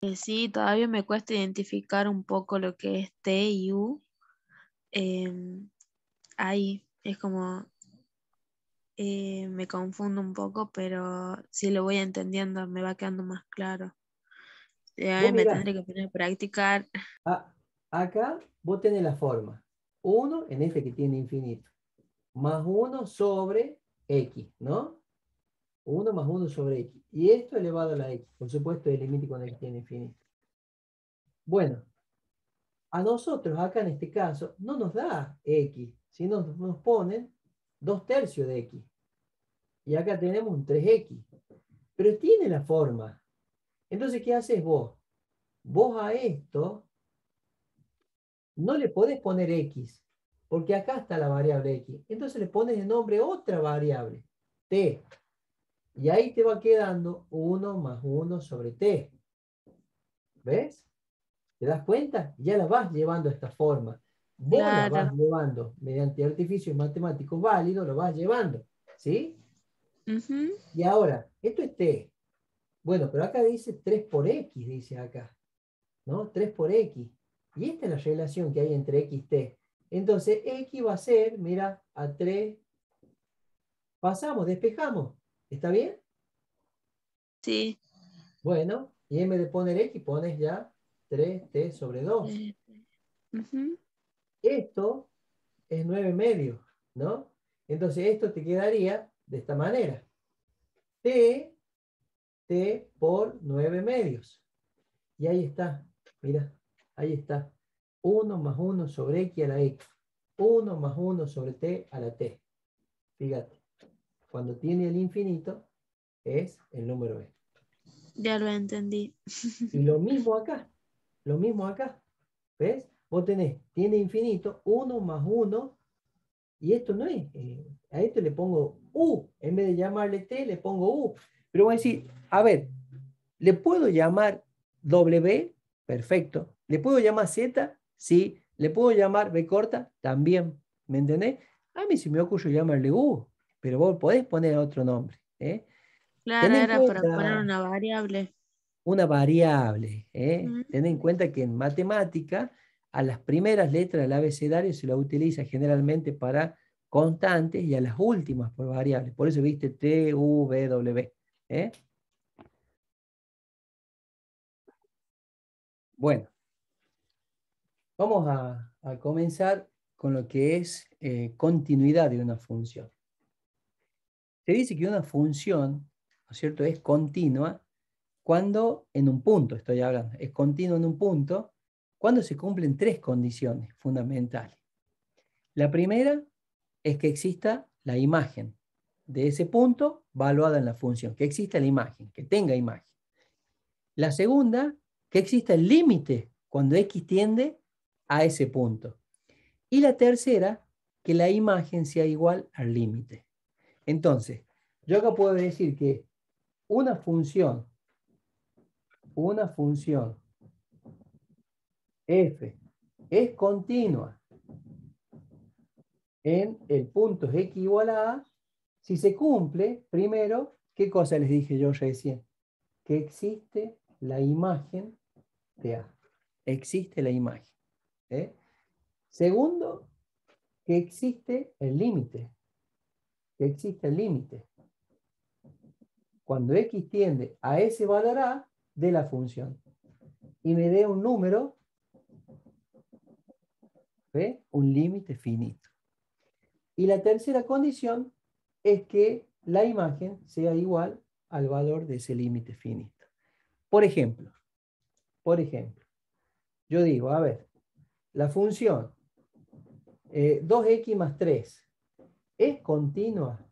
Eh, Sí, todavía me cuesta identificar un poco lo que es T y U. Em, ahí es como me confundo un poco, pero si lo voy entendiendo me va quedando más claro. Vos me tendré que poner a practicar. Ah, acá vos tenés la forma 1 en f que tiene infinito, más 1 sobre x, ¿no? 1 más 1 sobre x. Y esto elevado a la x, por supuesto, el límite con x tiene infinito. Bueno, a nosotros acá en este caso no nos da x, sino nos- nos ponen 2 tercios de x. Y acá tenemos un 3x. Pero tiene la forma. Entonces, ¿qué haces vos? Vos a esto no le podés poner x, porque acá está la variable x. Entonces le pones de nombre otra variable, t. Y ahí te va quedando 1 más 1 sobre t. ¿Ves? ¿Te das cuenta? Ya la vas llevando a esta forma. Vos la vas llevando mediante artificios matemáticos válidos, lo vas llevando. ¿Sí? Y ahora, esto es t. Bueno, pero acá dice 3 por x, dice acá. ¿No? 3 por x. Y esta es la relación que hay entre x y t. Entonces, x va a ser, mira, a 3. Pasamos, despejamos. ¿Está bien? Sí. Bueno, y en vez de poner x, pones ya 3t sobre 2. eh, ujú, Esto es 9 medios, ¿no? Entonces esto te quedaría de esta manera. T, T por 9 medios. Y ahí está, mira, ahí está. 1 más 1 sobre x a la x. 1 más 1 sobre t a la t. Fíjate, cuando tiene el infinito es el número e. Ya lo entendí. Y lo mismo acá, lo mismo acá. ¿Ves? Vos tenés, tiene infinito, 1 más 1, y esto no es, eh, a esto le pongo u, en vez de llamarle t, le pongo u. Pero voy a decir, a ver, ¿le puedo llamar w? Perfecto. ¿Le puedo llamar z? Sí. ¿Le puedo llamar b corta? También. ¿Me entendés? A mí se me ocurre llamarle u, pero vos podés poner otro nombre. ¿eh? Claro, era para poner una variable. una variable. ¿eh? Ten en cuenta que en matemática a las primeras letras del abecedario se la utiliza generalmente para constantes y a las últimas por variables. Por eso viste T, U, V, W. ¿eh? Bueno, vamos a, comenzar con lo que es eh, continuidad de una función. Se dice que una función, ¿no es cierto?, es continua cuando en un punto, estoy hablando, es continuo en un punto, cuando se cumplen tres condiciones fundamentales. La primera es que exista la imagen de ese punto valuada en la función, que exista la imagen, que tenga imagen. La segunda, que exista el límite cuando x tiende a ese punto. Y la tercera, que la imagen sea igual al límite. Entonces, yo acá puedo decir que una función una función f es continua en el punto x igual a a, si se cumple, primero, ¿qué cosa les dije yo recién? Que existe la imagen de a. Existe la imagen. ¿eh? Segundo, que existe el límite. Que existe el límite. Cuando x tiende a ese valor a, de la función y me dé un número, ¿ve? un límite finito. Y la tercera condición es que la imagen sea igual al valor de ese límite finito. Por ejemplo, por ejemplo, yo digo, a ver, la función eh, 2x más 3 es continua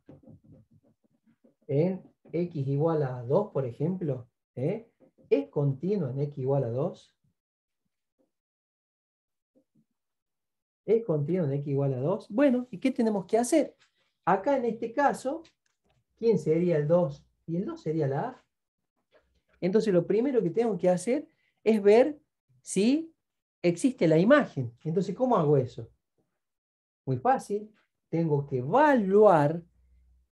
en x igual a 2, por ejemplo, ¿eh? ¿Es continua en x igual a 2? es continuo en x igual a 2. Bueno, ¿y qué tenemos que hacer? Acá en este caso, ¿quién sería el 2? Y el 2 sería la A. Entonces lo primero que tengo que hacer es ver si existe la imagen. Entonces, ¿cómo hago eso? Muy fácil. Tengo que evaluar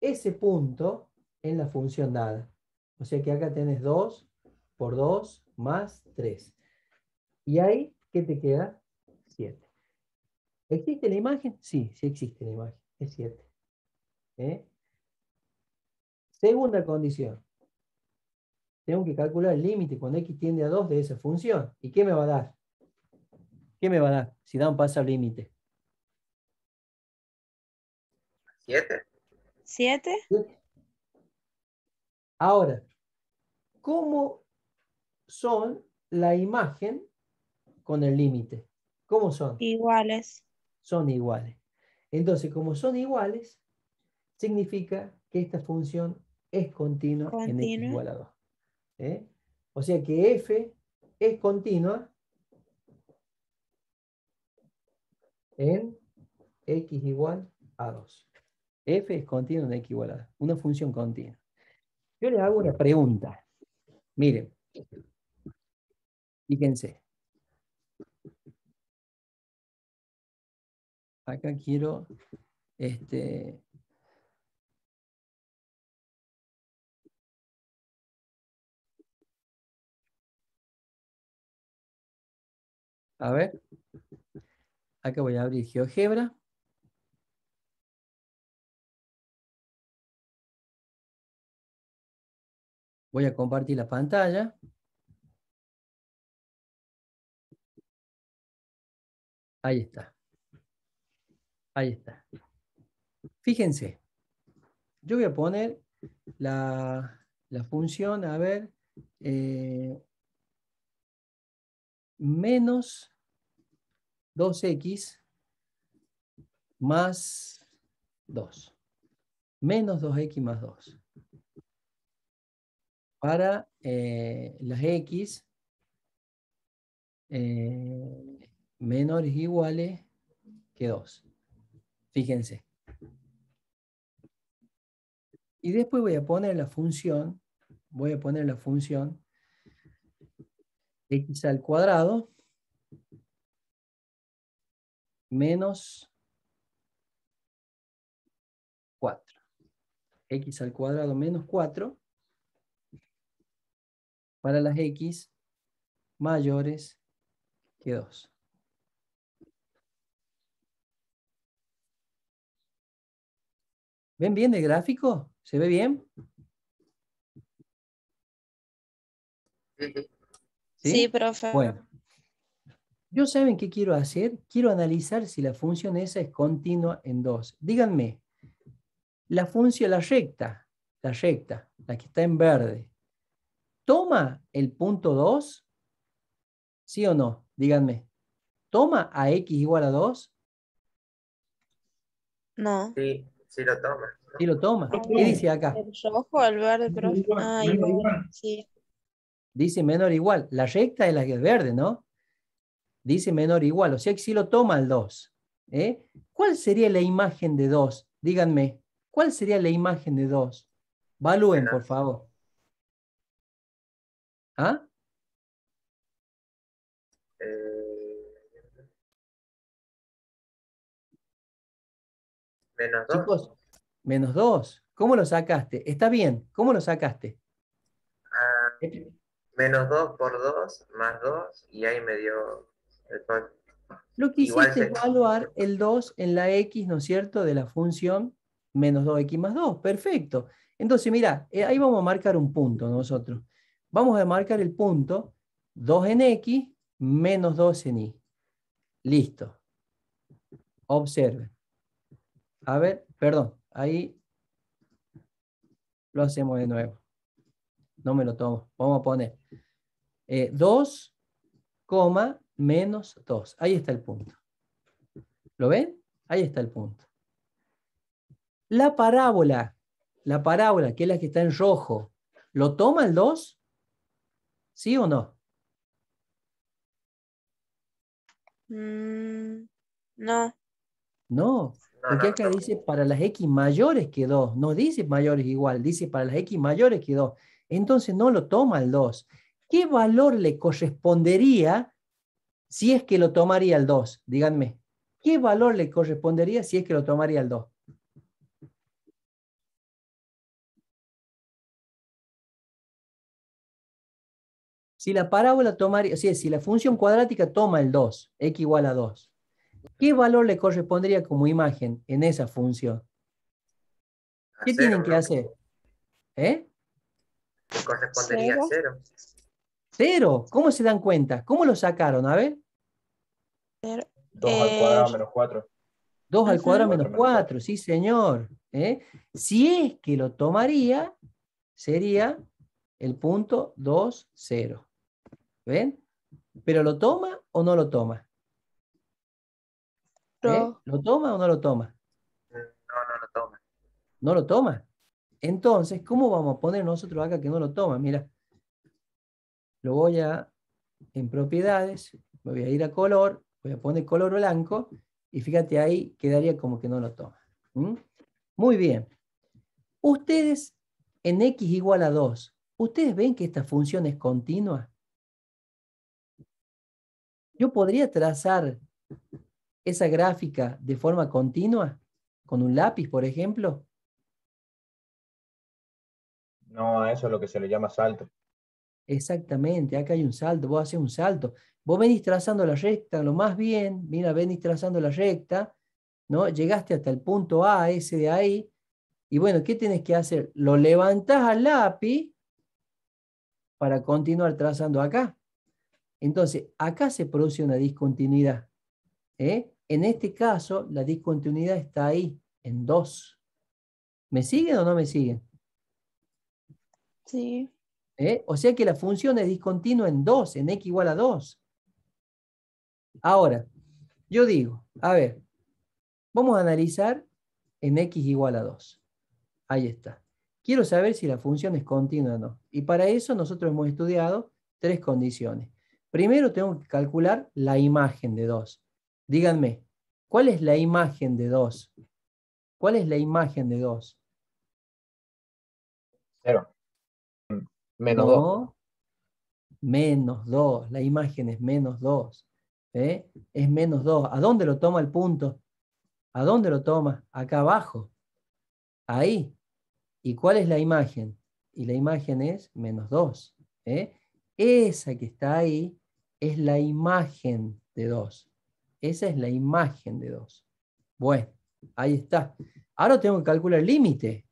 ese punto en la función dada. O sea que acá tenés 2 por 2 más 3. Y ahí, ¿qué te queda? 7. ¿Existe la imagen? Sí, sí existe la imagen. Es 7. ¿Eh? Segunda condición. Tengo que calcular el límite cuando x tiende a 2 de esa función. ¿Y qué me va a dar? ¿Qué me va a dar si da un paso al límite? 7. ¿Siete? Ahora, ¿cómo son la imagen con el límite? ¿Cómo son? Iguales. Son iguales. Entonces, como son iguales, significa que esta función es continua, en x igual a 2. ¿eh? O sea que f es continua en x igual a 2. f es continua en x igual a 2. Una función continua. Yo les hago una pregunta. Miren. Fíjense. Acá quiero este, A ver. Acá voy a abrir GeoGebra. Voy a compartir la pantalla. Ahí está. Ahí está. Fíjense. Yo voy a poner la, la función, a ver, eh, menos 2x más 2. Menos 2x más 2. Para eh, las x eh, menores iguales que 2. Fíjense. Y después voy a poner la función, voy a poner la función x al cuadrado menos 4. x al cuadrado menos 4 para las x mayores que 2. ¿Ven bien el gráfico? ¿Se ve bien? Sí, sí. Sí, profe. Bueno. Yo saben qué quiero hacer? Quiero analizar si la función esa es continua en 2. Díganme, la función, la recta, la recta, la que está en verde, ¿toma el punto 2? ¿Sí o no? Díganme. ¿Toma a x igual a 2? No. Sí, sí lo toma. ¿no? Sí lo toma. ¿Qué dice acá? ¿El rojo o el verde, profe? Ah, igual. Sí. Dice menor o igual. La recta es la que es verde, ¿no? Dice menor o igual. O sea que sí lo toma el 2. ¿eh? ¿Cuál sería la imagen de 2? Díganme. ¿Cuál sería la imagen de 2? Valúen, por favor. ¿Ah? Eh, menos 2. Chicos, menos 2. ¿Cómo lo sacaste? Está bien. ¿Cómo lo sacaste? menos 2 por 2 más 2 y ahí me dio Lo que hiciste es evaluar el 2 en la x, ¿no es cierto?, de la función menos 2x más 2. Perfecto. Entonces, mira, eh, ahí vamos a marcar un punto nosotros. Vamos a marcar el punto 2 en x menos 2 en y. Listo. Observen. A ver, perdón, ahí lo hacemos de nuevo. No me lo tomo. Vamos a poner eh, 2, coma, menos 2. Ahí está el punto. ¿Lo ven? Ahí está el punto. La parábola, la parábola, que es la que está en rojo, ¿lo toma el 2? ¿Sí o no? Mm, No, No, No, porque acá dice para las x mayores que 2, no dice mayores igual, dice para las x mayores que 2. Entonces no lo toma el 2. ¿Qué valor le correspondería si es que lo tomaría el 2? Díganme, ¿qué valor le correspondería si es que lo tomaría el 2? Si la parábola tomaría, o sea, si la función cuadrática toma el 2, x igual a 2, ¿qué valor le correspondería como imagen en esa función? ¿Qué cero, tienen que hacer? ¿Eh? Correspondería a Cero. Cero. ¿Cómo se dan cuenta? ¿Cómo lo sacaron? A ver. 2 al Eh, cuadrado menos 4. 2 al cuadrado menos Cuatro menos 4, sí señor. ¿Eh? Si es que lo tomaría, sería el punto 2, 0. ¿Ven? ¿Pero lo toma o no lo toma? ¿Eh? ¿Lo toma o no lo toma? No, no lo toma. No lo toma. Entonces, ¿cómo vamos a poner nosotros acá que no lo toma? Mira, lo voy a, en propiedades, me voy a ir a color, voy a poner color blanco, y fíjate ahí, quedaría como que no lo toma. Muy bien. Ustedes, en x igual a 2, ¿ustedes ven que esta función es continua? Yo podría trazar esa gráfica de forma continua, con un lápiz, por ejemplo. No, a eso es lo que se le llama salto. Exactamente, acá hay un salto, vos haces un salto. Vos venís trazando la recta lo más bien, mira, venís trazando la recta, ¿no? Llegaste hasta el punto A, ese de ahí, y bueno, ¿qué tienes que hacer? Lo levantás al lápiz para continuar trazando acá. Entonces, acá se produce una discontinuidad. ¿eh? En este caso, la discontinuidad está ahí, en 2. ¿Me siguen o no me siguen? Sí. ¿Eh? O sea que la función es discontinua en 2, en x igual a 2. Ahora, yo digo, a ver, vamos a analizar en x igual a 2. Ahí está. Quiero saber si la función es continua o no. Y para eso nosotros hemos estudiado tres condiciones. Primero tengo que calcular la imagen de 2. Díganme, ¿cuál es la imagen de 2? ¿Cuál es la imagen de 2? 0. Menos 2. No, menos 2. La imagen es menos 2. ¿eh? Es menos 2. ¿A dónde lo toma el punto? ¿A dónde lo toma? Acá abajo. Ahí. ¿Y cuál es la imagen? Y la imagen es menos 2. ¿eh? Esa que está ahí es la imagen de 2. Esa es la imagen de 2. Bueno, ahí está. Ahora tengo que calcular el límite.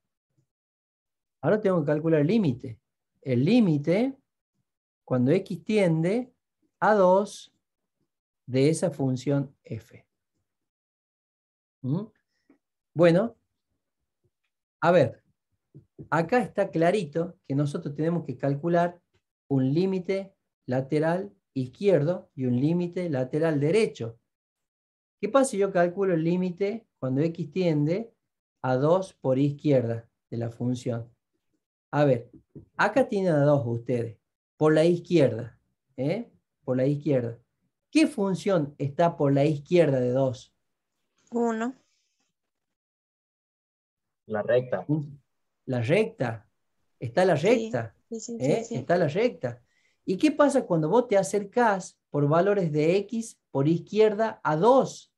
Ahora tengo que calcular el límite. El límite, cuando x tiende a 2 de esa función f. ¿Mm? Bueno, a ver, acá está clarito que nosotros tenemos que calcular un límite lateral izquierdo y un límite lateral derecho. ¿Qué pasa si yo calculo el límite cuando x tiende a 2 por izquierda de la función? A ver, acá tienen a 2 ustedes, por la izquierda, ¿eh? Por la izquierda. ¿Qué función está por la izquierda de 2? Uno. La recta. La recta. Está la recta. Sí, sí, sí, ¿eh? sí. Está la recta. ¿Y qué pasa cuando vos te acercás por valores de x por izquierda a 2?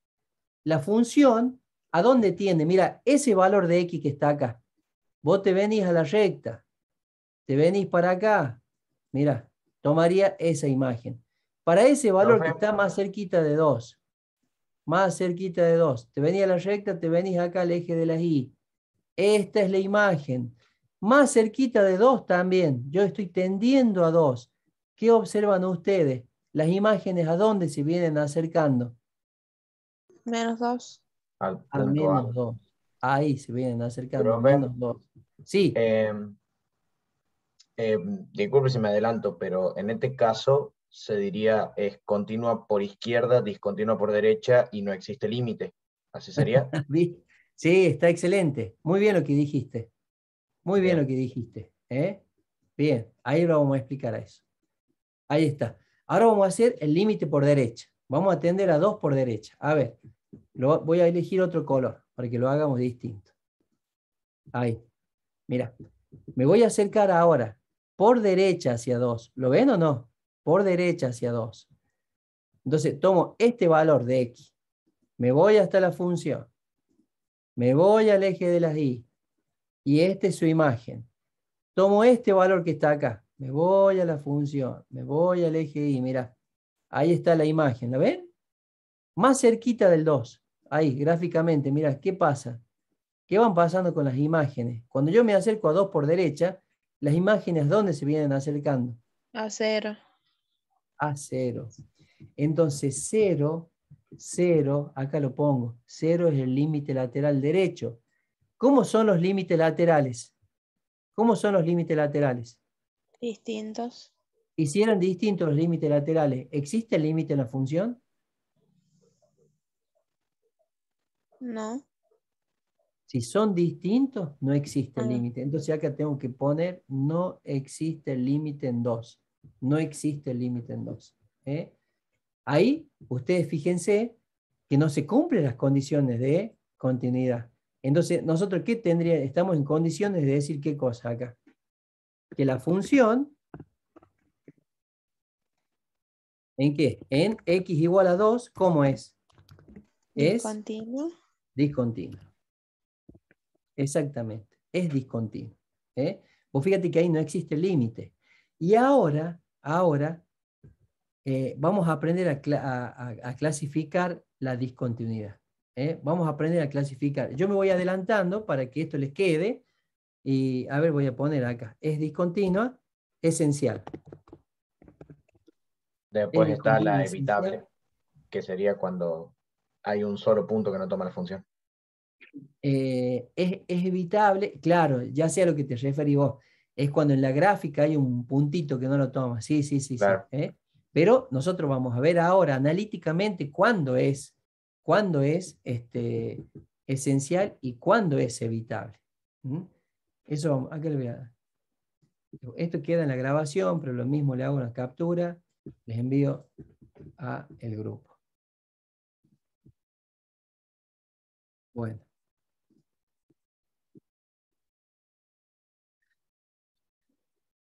La función, ¿a dónde tiende? Mira, ese valor de x que está acá. Vos te venís a la recta, te venís para acá. Mira, tomaría esa imagen. Para ese valor que está más cerquita de 2, más cerquita de 2, te venís a la recta, te venís acá al eje de las y. Esta es la imagen. Más cerquita de 2 también. Yo estoy tendiendo a 2. ¿Qué observan ustedes? Las imágenes a dónde se vienen acercando. Menos dos. Al menos 2. Ahí se vienen acercando menos 2. Sí, Eh, eh, disculpe si me adelanto, pero en este caso se diría es continua por izquierda, discontinua por derecha y no existe límite. ¿Así sería? [laughs] sí, está excelente. Muy bien lo que dijiste. Muy bien, Bien. lo que dijiste. ¿eh? Bien, ahí lo vamos a explicar a eso. Ahí está. Ahora vamos a hacer el límite por derecha. Vamos a tender a 2 por derecha. A ver, Lo, voy a elegir otro color para que lo hagamos distinto. Ahí. Mira. Me voy a acercar ahora por derecha hacia 2. ¿Lo ven o no? Por derecha hacia 2. Entonces tomo este valor de x. Me voy hasta la función. Me voy al eje de las y. Y esta es su imagen. Tomo este valor que está acá. Me voy a la función. Me voy al eje y. Mira. Ahí está la imagen. ¿La ven? Más cerquita del 2. Ahí, gráficamente. Mira, ¿qué pasa? ¿Qué van pasando con las imágenes? Cuando yo me acerco a 2 por derecha, las imágenes, ¿dónde se vienen acercando? A cero. A 0. Entonces, 0, 0, acá lo pongo. 0 es el límite lateral derecho. ¿Cómo son los límites laterales? ¿Cómo son los límites laterales? Distintos. Eran distintos los límites laterales, ¿existe el límite en la función? No. Si son distintos, no existe el Ah. límite. Entonces acá tengo que poner no existe el límite en 2. No existe el límite en 2. ¿eh? Ahí, ustedes fíjense que no se cumplen las condiciones de continuidad. Entonces, nosotros, ¿qué tendría? Estamos en condiciones de decir qué cosa acá. Que la función, ¿en qué? En x igual a 2, ¿cómo es? Es Discontinuo. discontinuo. Exactamente, es discontinuo. ¿eh? Vos fíjate que ahí no existe límite. Y ahora, ahora, eh, vamos a aprender a, cla- a- a- a clasificar la discontinuidad. ¿eh? Vamos a aprender a clasificar. Yo me voy adelantando para que esto les quede. Y a ver, voy a poner acá. Es discontinua, esencial. Después Es está la esencial. evitable, que sería cuando hay un solo punto que no toma la función. Eh, es, es evitable, claro, ya sea lo que te referís vos, es cuando en la gráfica hay un puntito que no lo toma, sí, sí, sí. ¿eh? Pero nosotros vamos a ver ahora analíticamente cuándo es, cuándo es este, esencial y cuándo es evitable. Eso, vamos- acá le voy a dar. Esto queda en la grabación, pero lo mismo le hago una captura, les envío a el grupo. Bueno.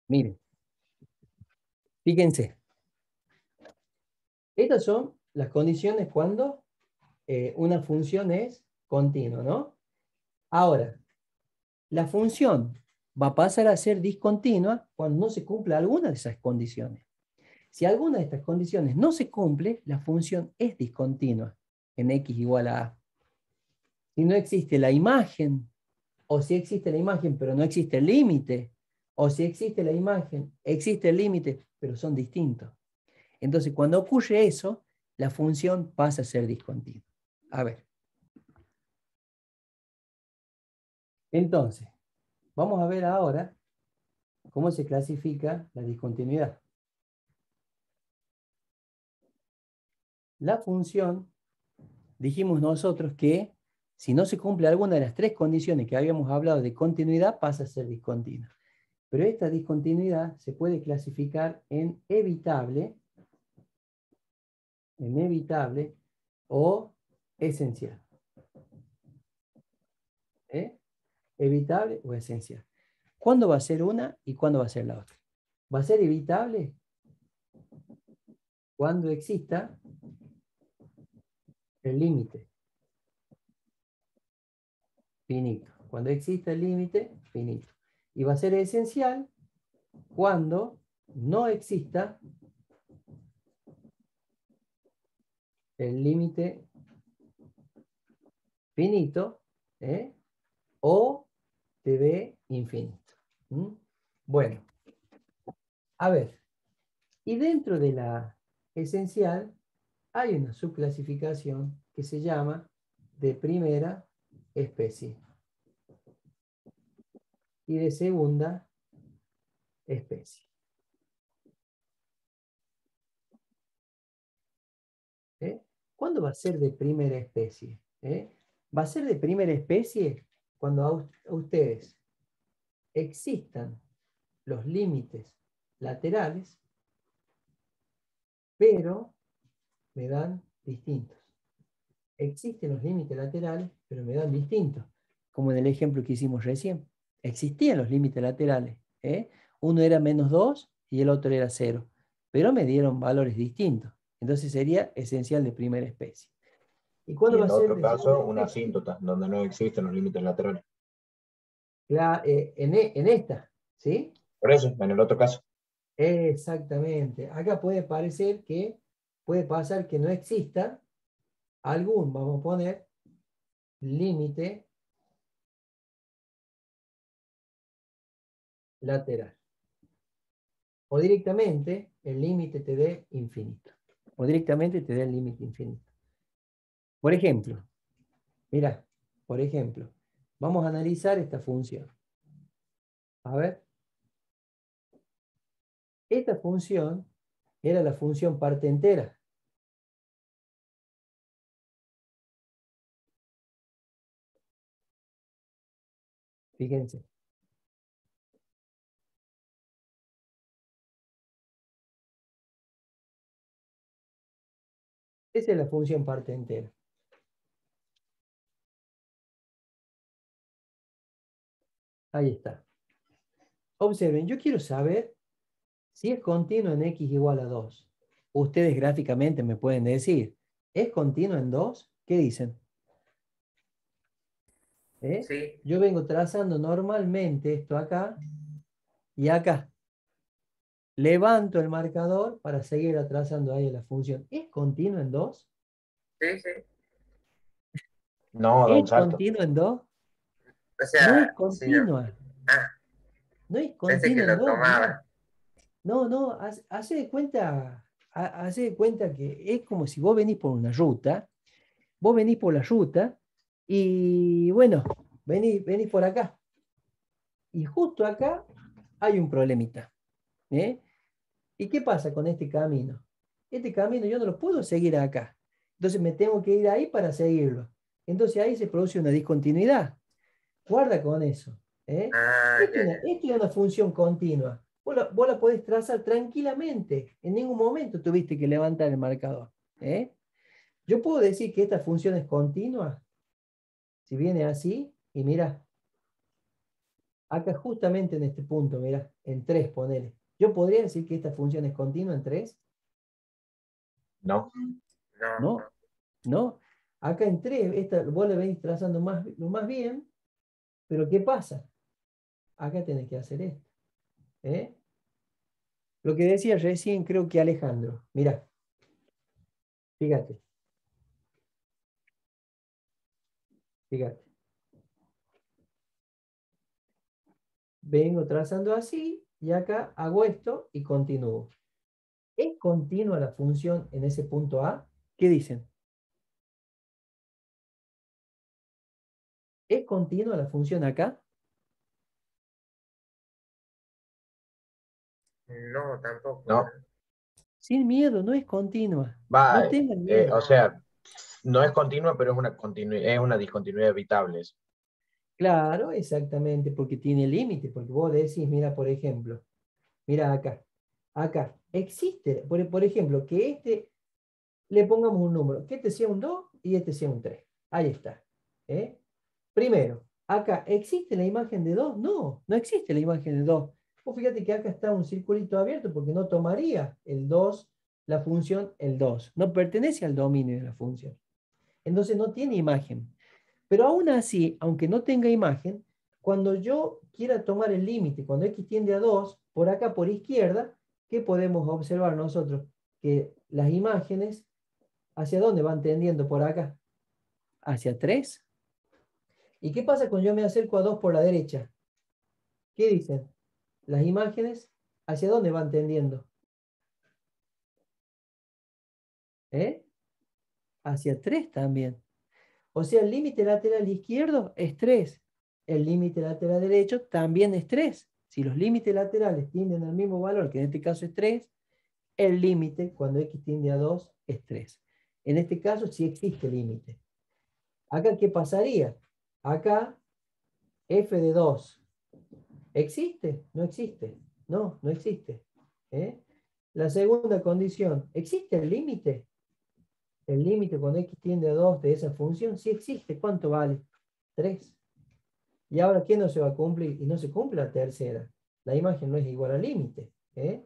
Miren. Fíjense. Estas son las condiciones cuando eh, una función es continua, ¿no? Ahora, la función va a pasar a ser discontinua cuando no se cumpla alguna de esas condiciones. Si alguna de estas condiciones no se cumple, la función es discontinua en x igual a a. Si no existe la imagen, o si existe la imagen pero no existe el límite, o si existe la imagen, existe el límite, pero son distintos. Entonces, cuando ocurre eso, la función pasa a ser discontinua. A ver. Entonces, vamos a ver ahora cómo se clasifica la discontinuidad. La función, dijimos nosotros que si no se cumple alguna de las tres condiciones que habíamos hablado de continuidad, pasa a ser discontinua. Pero esta discontinuidad se puede clasificar en evitable, en evitable o esencial. ¿Eh? Evitable o esencial. ¿Cuándo va a ser una y cuándo va a ser la otra? ¿Va a ser evitable? Cuando exista el límite finito. Cuando exista el límite finito. Y va a ser esencial cuando no exista el límite finito ¿eh? o TV infinito. Bueno, a ver, y dentro de la esencial hay una subclasificación que se llama de primera especie y de segunda especie. ¿Eh? ¿Cuándo va a ser de primera especie? ¿Eh? Va a ser de primera especie cuando a, us- a ustedes existan los límites laterales, pero me dan distintos. existen los límites laterales, pero me dan distintos, como en el ejemplo que hicimos recién. Existían los límites laterales. ¿eh? Uno era menos 2 y el otro era 0, pero me dieron valores distintos. Entonces sería esencial de primera especie. Y cuándo en va a ser caso, una asíntota, donde no existen los límites laterales. La- eh, en, e- en esta, ¿sí? Por eso, en el otro caso. Exactamente. Acá puede parecer que, puede pasar que no exista algún, vamos a poner, límite lateral. O directamente el límite te dé infinito. O directamente te dé el límite infinito. Por ejemplo, mira, por ejemplo, vamos a analizar esta función. A ver. Esta función era la función parte entera. Fíjense. Esa es la función parte entera. Ahí está. Observen, yo quiero saber si es continuo en x igual a 2. Ustedes gráficamente me pueden decir, ¿es continuo en 2? ¿Qué dicen? ¿Eh? Sí, Yo vengo trazando normalmente esto acá y acá. Levanto el marcador para seguir trazando ahí la función. ¿Es continuo en 2? sí, sí. No, da un ¿Es continuo en 2? O No es continua. Ah, No es pensé que continua en lo 2. tomaba. No, no, hace de cuenta, ha- hace de cuenta que es como si vos venís por una ruta, vos venís por la ruta y bueno, venís, venís por acá. Y justo acá hay un problemita. ¿eh? ¿Y qué pasa con este camino? Este camino yo no lo puedo seguir acá. Entonces me tengo que ir ahí para seguirlo. Entonces ahí se produce una discontinuidad. Guarda con eso. ¿eh? Ah, Esto es, una, esto es una función continua. Vos la, vos la podés trazar tranquilamente. En ningún momento tuviste que levantar el marcador. ¿eh? Yo puedo decir que esta función es continua. Si viene así, y mira, acá justamente en este punto, mira, en 3 ponele. Yo podría decir que esta función es continua en 3. No. No, No. ¿no? Acá en 3, esta, vos la venís trazando más, lo más bien, pero ¿qué pasa? Acá tenés que hacer esto. ¿eh? Lo que decía recién, creo que Alejandro, mira, fíjate. Fíjate. Vengo trazando así y acá hago esto y continúo. ¿Es continua la función en ese punto A? ¿Qué dicen? ¿Es continua la función acá? no, tampoco. No. Sin miedo, no es continua. Va, No tengan eh, miedo. o sea, no es continua, pero es una, continu- es una discontinuidad evitable. eso. Claro, exactamente, porque tiene límite, porque vos decís, mira, por ejemplo, mira acá, acá, existe, por, ejemplo, que este le pongamos un número, que este sea un 2 y este sea un 3. Ahí está. ¿eh? Primero, acá, ¿existe la imagen de 2? No, no existe la imagen de 2. Vos fíjate que acá está un circulito abierto porque no tomaría el 2, la función el 2. No pertenece al dominio de la función. Entonces no tiene imagen. Pero aún así, aunque no tenga imagen, cuando yo quiera tomar el límite, cuando x tiende a 2, por acá por izquierda, ¿qué podemos observar nosotros? Que las imágenes, ¿hacia dónde van tendiendo por acá? Hacia 3. ¿Y qué pasa cuando yo me acerco a 2 por la derecha? ¿Qué dicen? Las imágenes, ¿hacia dónde van tendiendo? ¿Eh? Hacia 3 también. O sea, el límite lateral izquierdo es 3. El límite lateral derecho también es 3. Si los límites laterales tienden al mismo valor, que en este caso es 3, el límite cuando x tiende a 2 es 3. En este caso sí existe límite. Acá, ¿qué pasaría? Acá, f de 2. ¿Existe? No existe. No, no existe. ¿eh? La segunda condición, ¿existe el límite? El límite cuando x tiende a 2 de esa función, si existe, ¿cuánto vale? 3. Y ahora, ¿qué no se va a cumplir? Y no se cumple la tercera. La imagen no es igual al límite. ¿eh?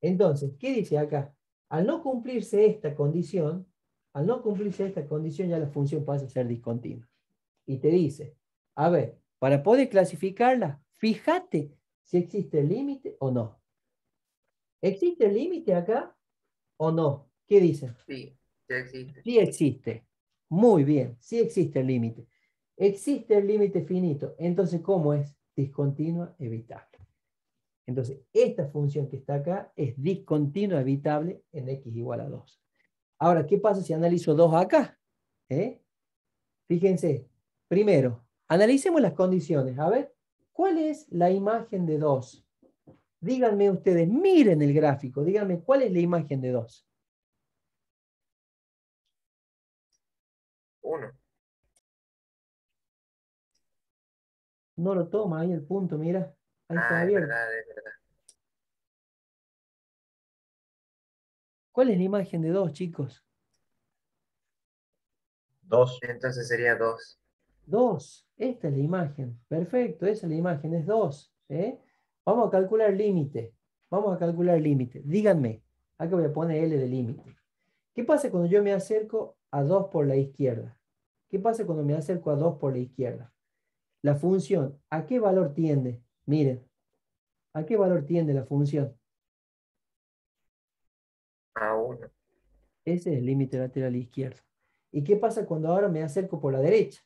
Entonces, ¿qué dice acá? Al no cumplirse esta condición, al no cumplirse esta condición, ya la función pasa a ser discontinua. Y te dice, a ver, para poder clasificarla, fíjate si existe el límite o no. ¿Existe el límite acá o no? ¿Qué dicen? Sí, sí existe. Muy bien, sí existe el límite. Existe el límite finito. Entonces, ¿cómo es? Discontinua evitable. Entonces, esta función que está acá es discontinua evitable en x igual a 2. Ahora, ¿qué pasa si analizo 2 acá? ¿Eh? Fíjense, primero, analicemos las condiciones. A ver, ¿cuál es la imagen de 2? Díganme ustedes, miren el gráfico, díganme cuál es la imagen de 2. 1. No lo toma ahí el punto, mira. Ahí está Ah, es abierto. verdad, es verdad. ¿Cuál es la imagen de 2, chicos? 2. Entonces sería 2. 2. Esta es la imagen. Perfecto, esa es la imagen, es 2. Vamos a calcular límite. Vamos a calcular límite. Díganme, acá voy a poner L de límite. ¿Qué pasa cuando yo me acerco a 2 por la izquierda? ¿Qué pasa cuando me acerco a 2 por la izquierda? La función, ¿a qué valor tiende? Miren, ¿a qué valor tiende la función? A 1. Ese es el límite lateral izquierdo. ¿Y qué pasa cuando ahora me acerco por la derecha?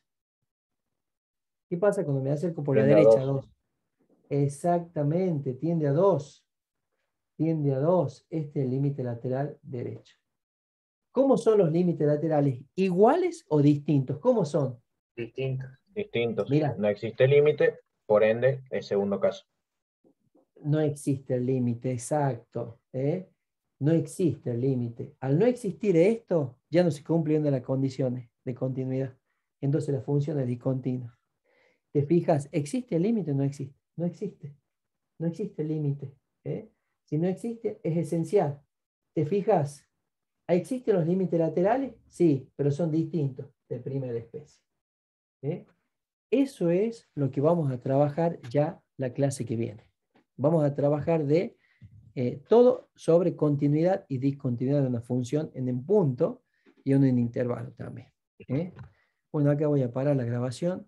¿Qué pasa cuando me acerco por la Tiende a derecha? dos. 2. Exactamente, tiende a 2. Tiende a 2. Este es el límite lateral derecho. ¿Cómo son los límites laterales? ¿Iguales o distintos? ¿Cómo son? Distintos. Distintos. Mira. No existe límite, por ende, es segundo caso. No existe el límite, exacto. ¿eh? No existe el límite. Al no existir esto, ya no se cumplen las condiciones de continuidad. Entonces la función es discontinua. ¿Te fijas? ¿Existe el límite o no existe? No existe. No existe el límite. ¿eh? Si no existe, es esencial. ¿Te fijas? ¿Existen los límites laterales? Sí, pero son distintos de primera especie. ¿eh? Eso es lo que vamos a trabajar ya la clase que viene. Vamos a trabajar de eh, todo sobre continuidad y discontinuidad de una función en un punto y en un intervalo también. ¿eh? Bueno, acá voy a parar la grabación.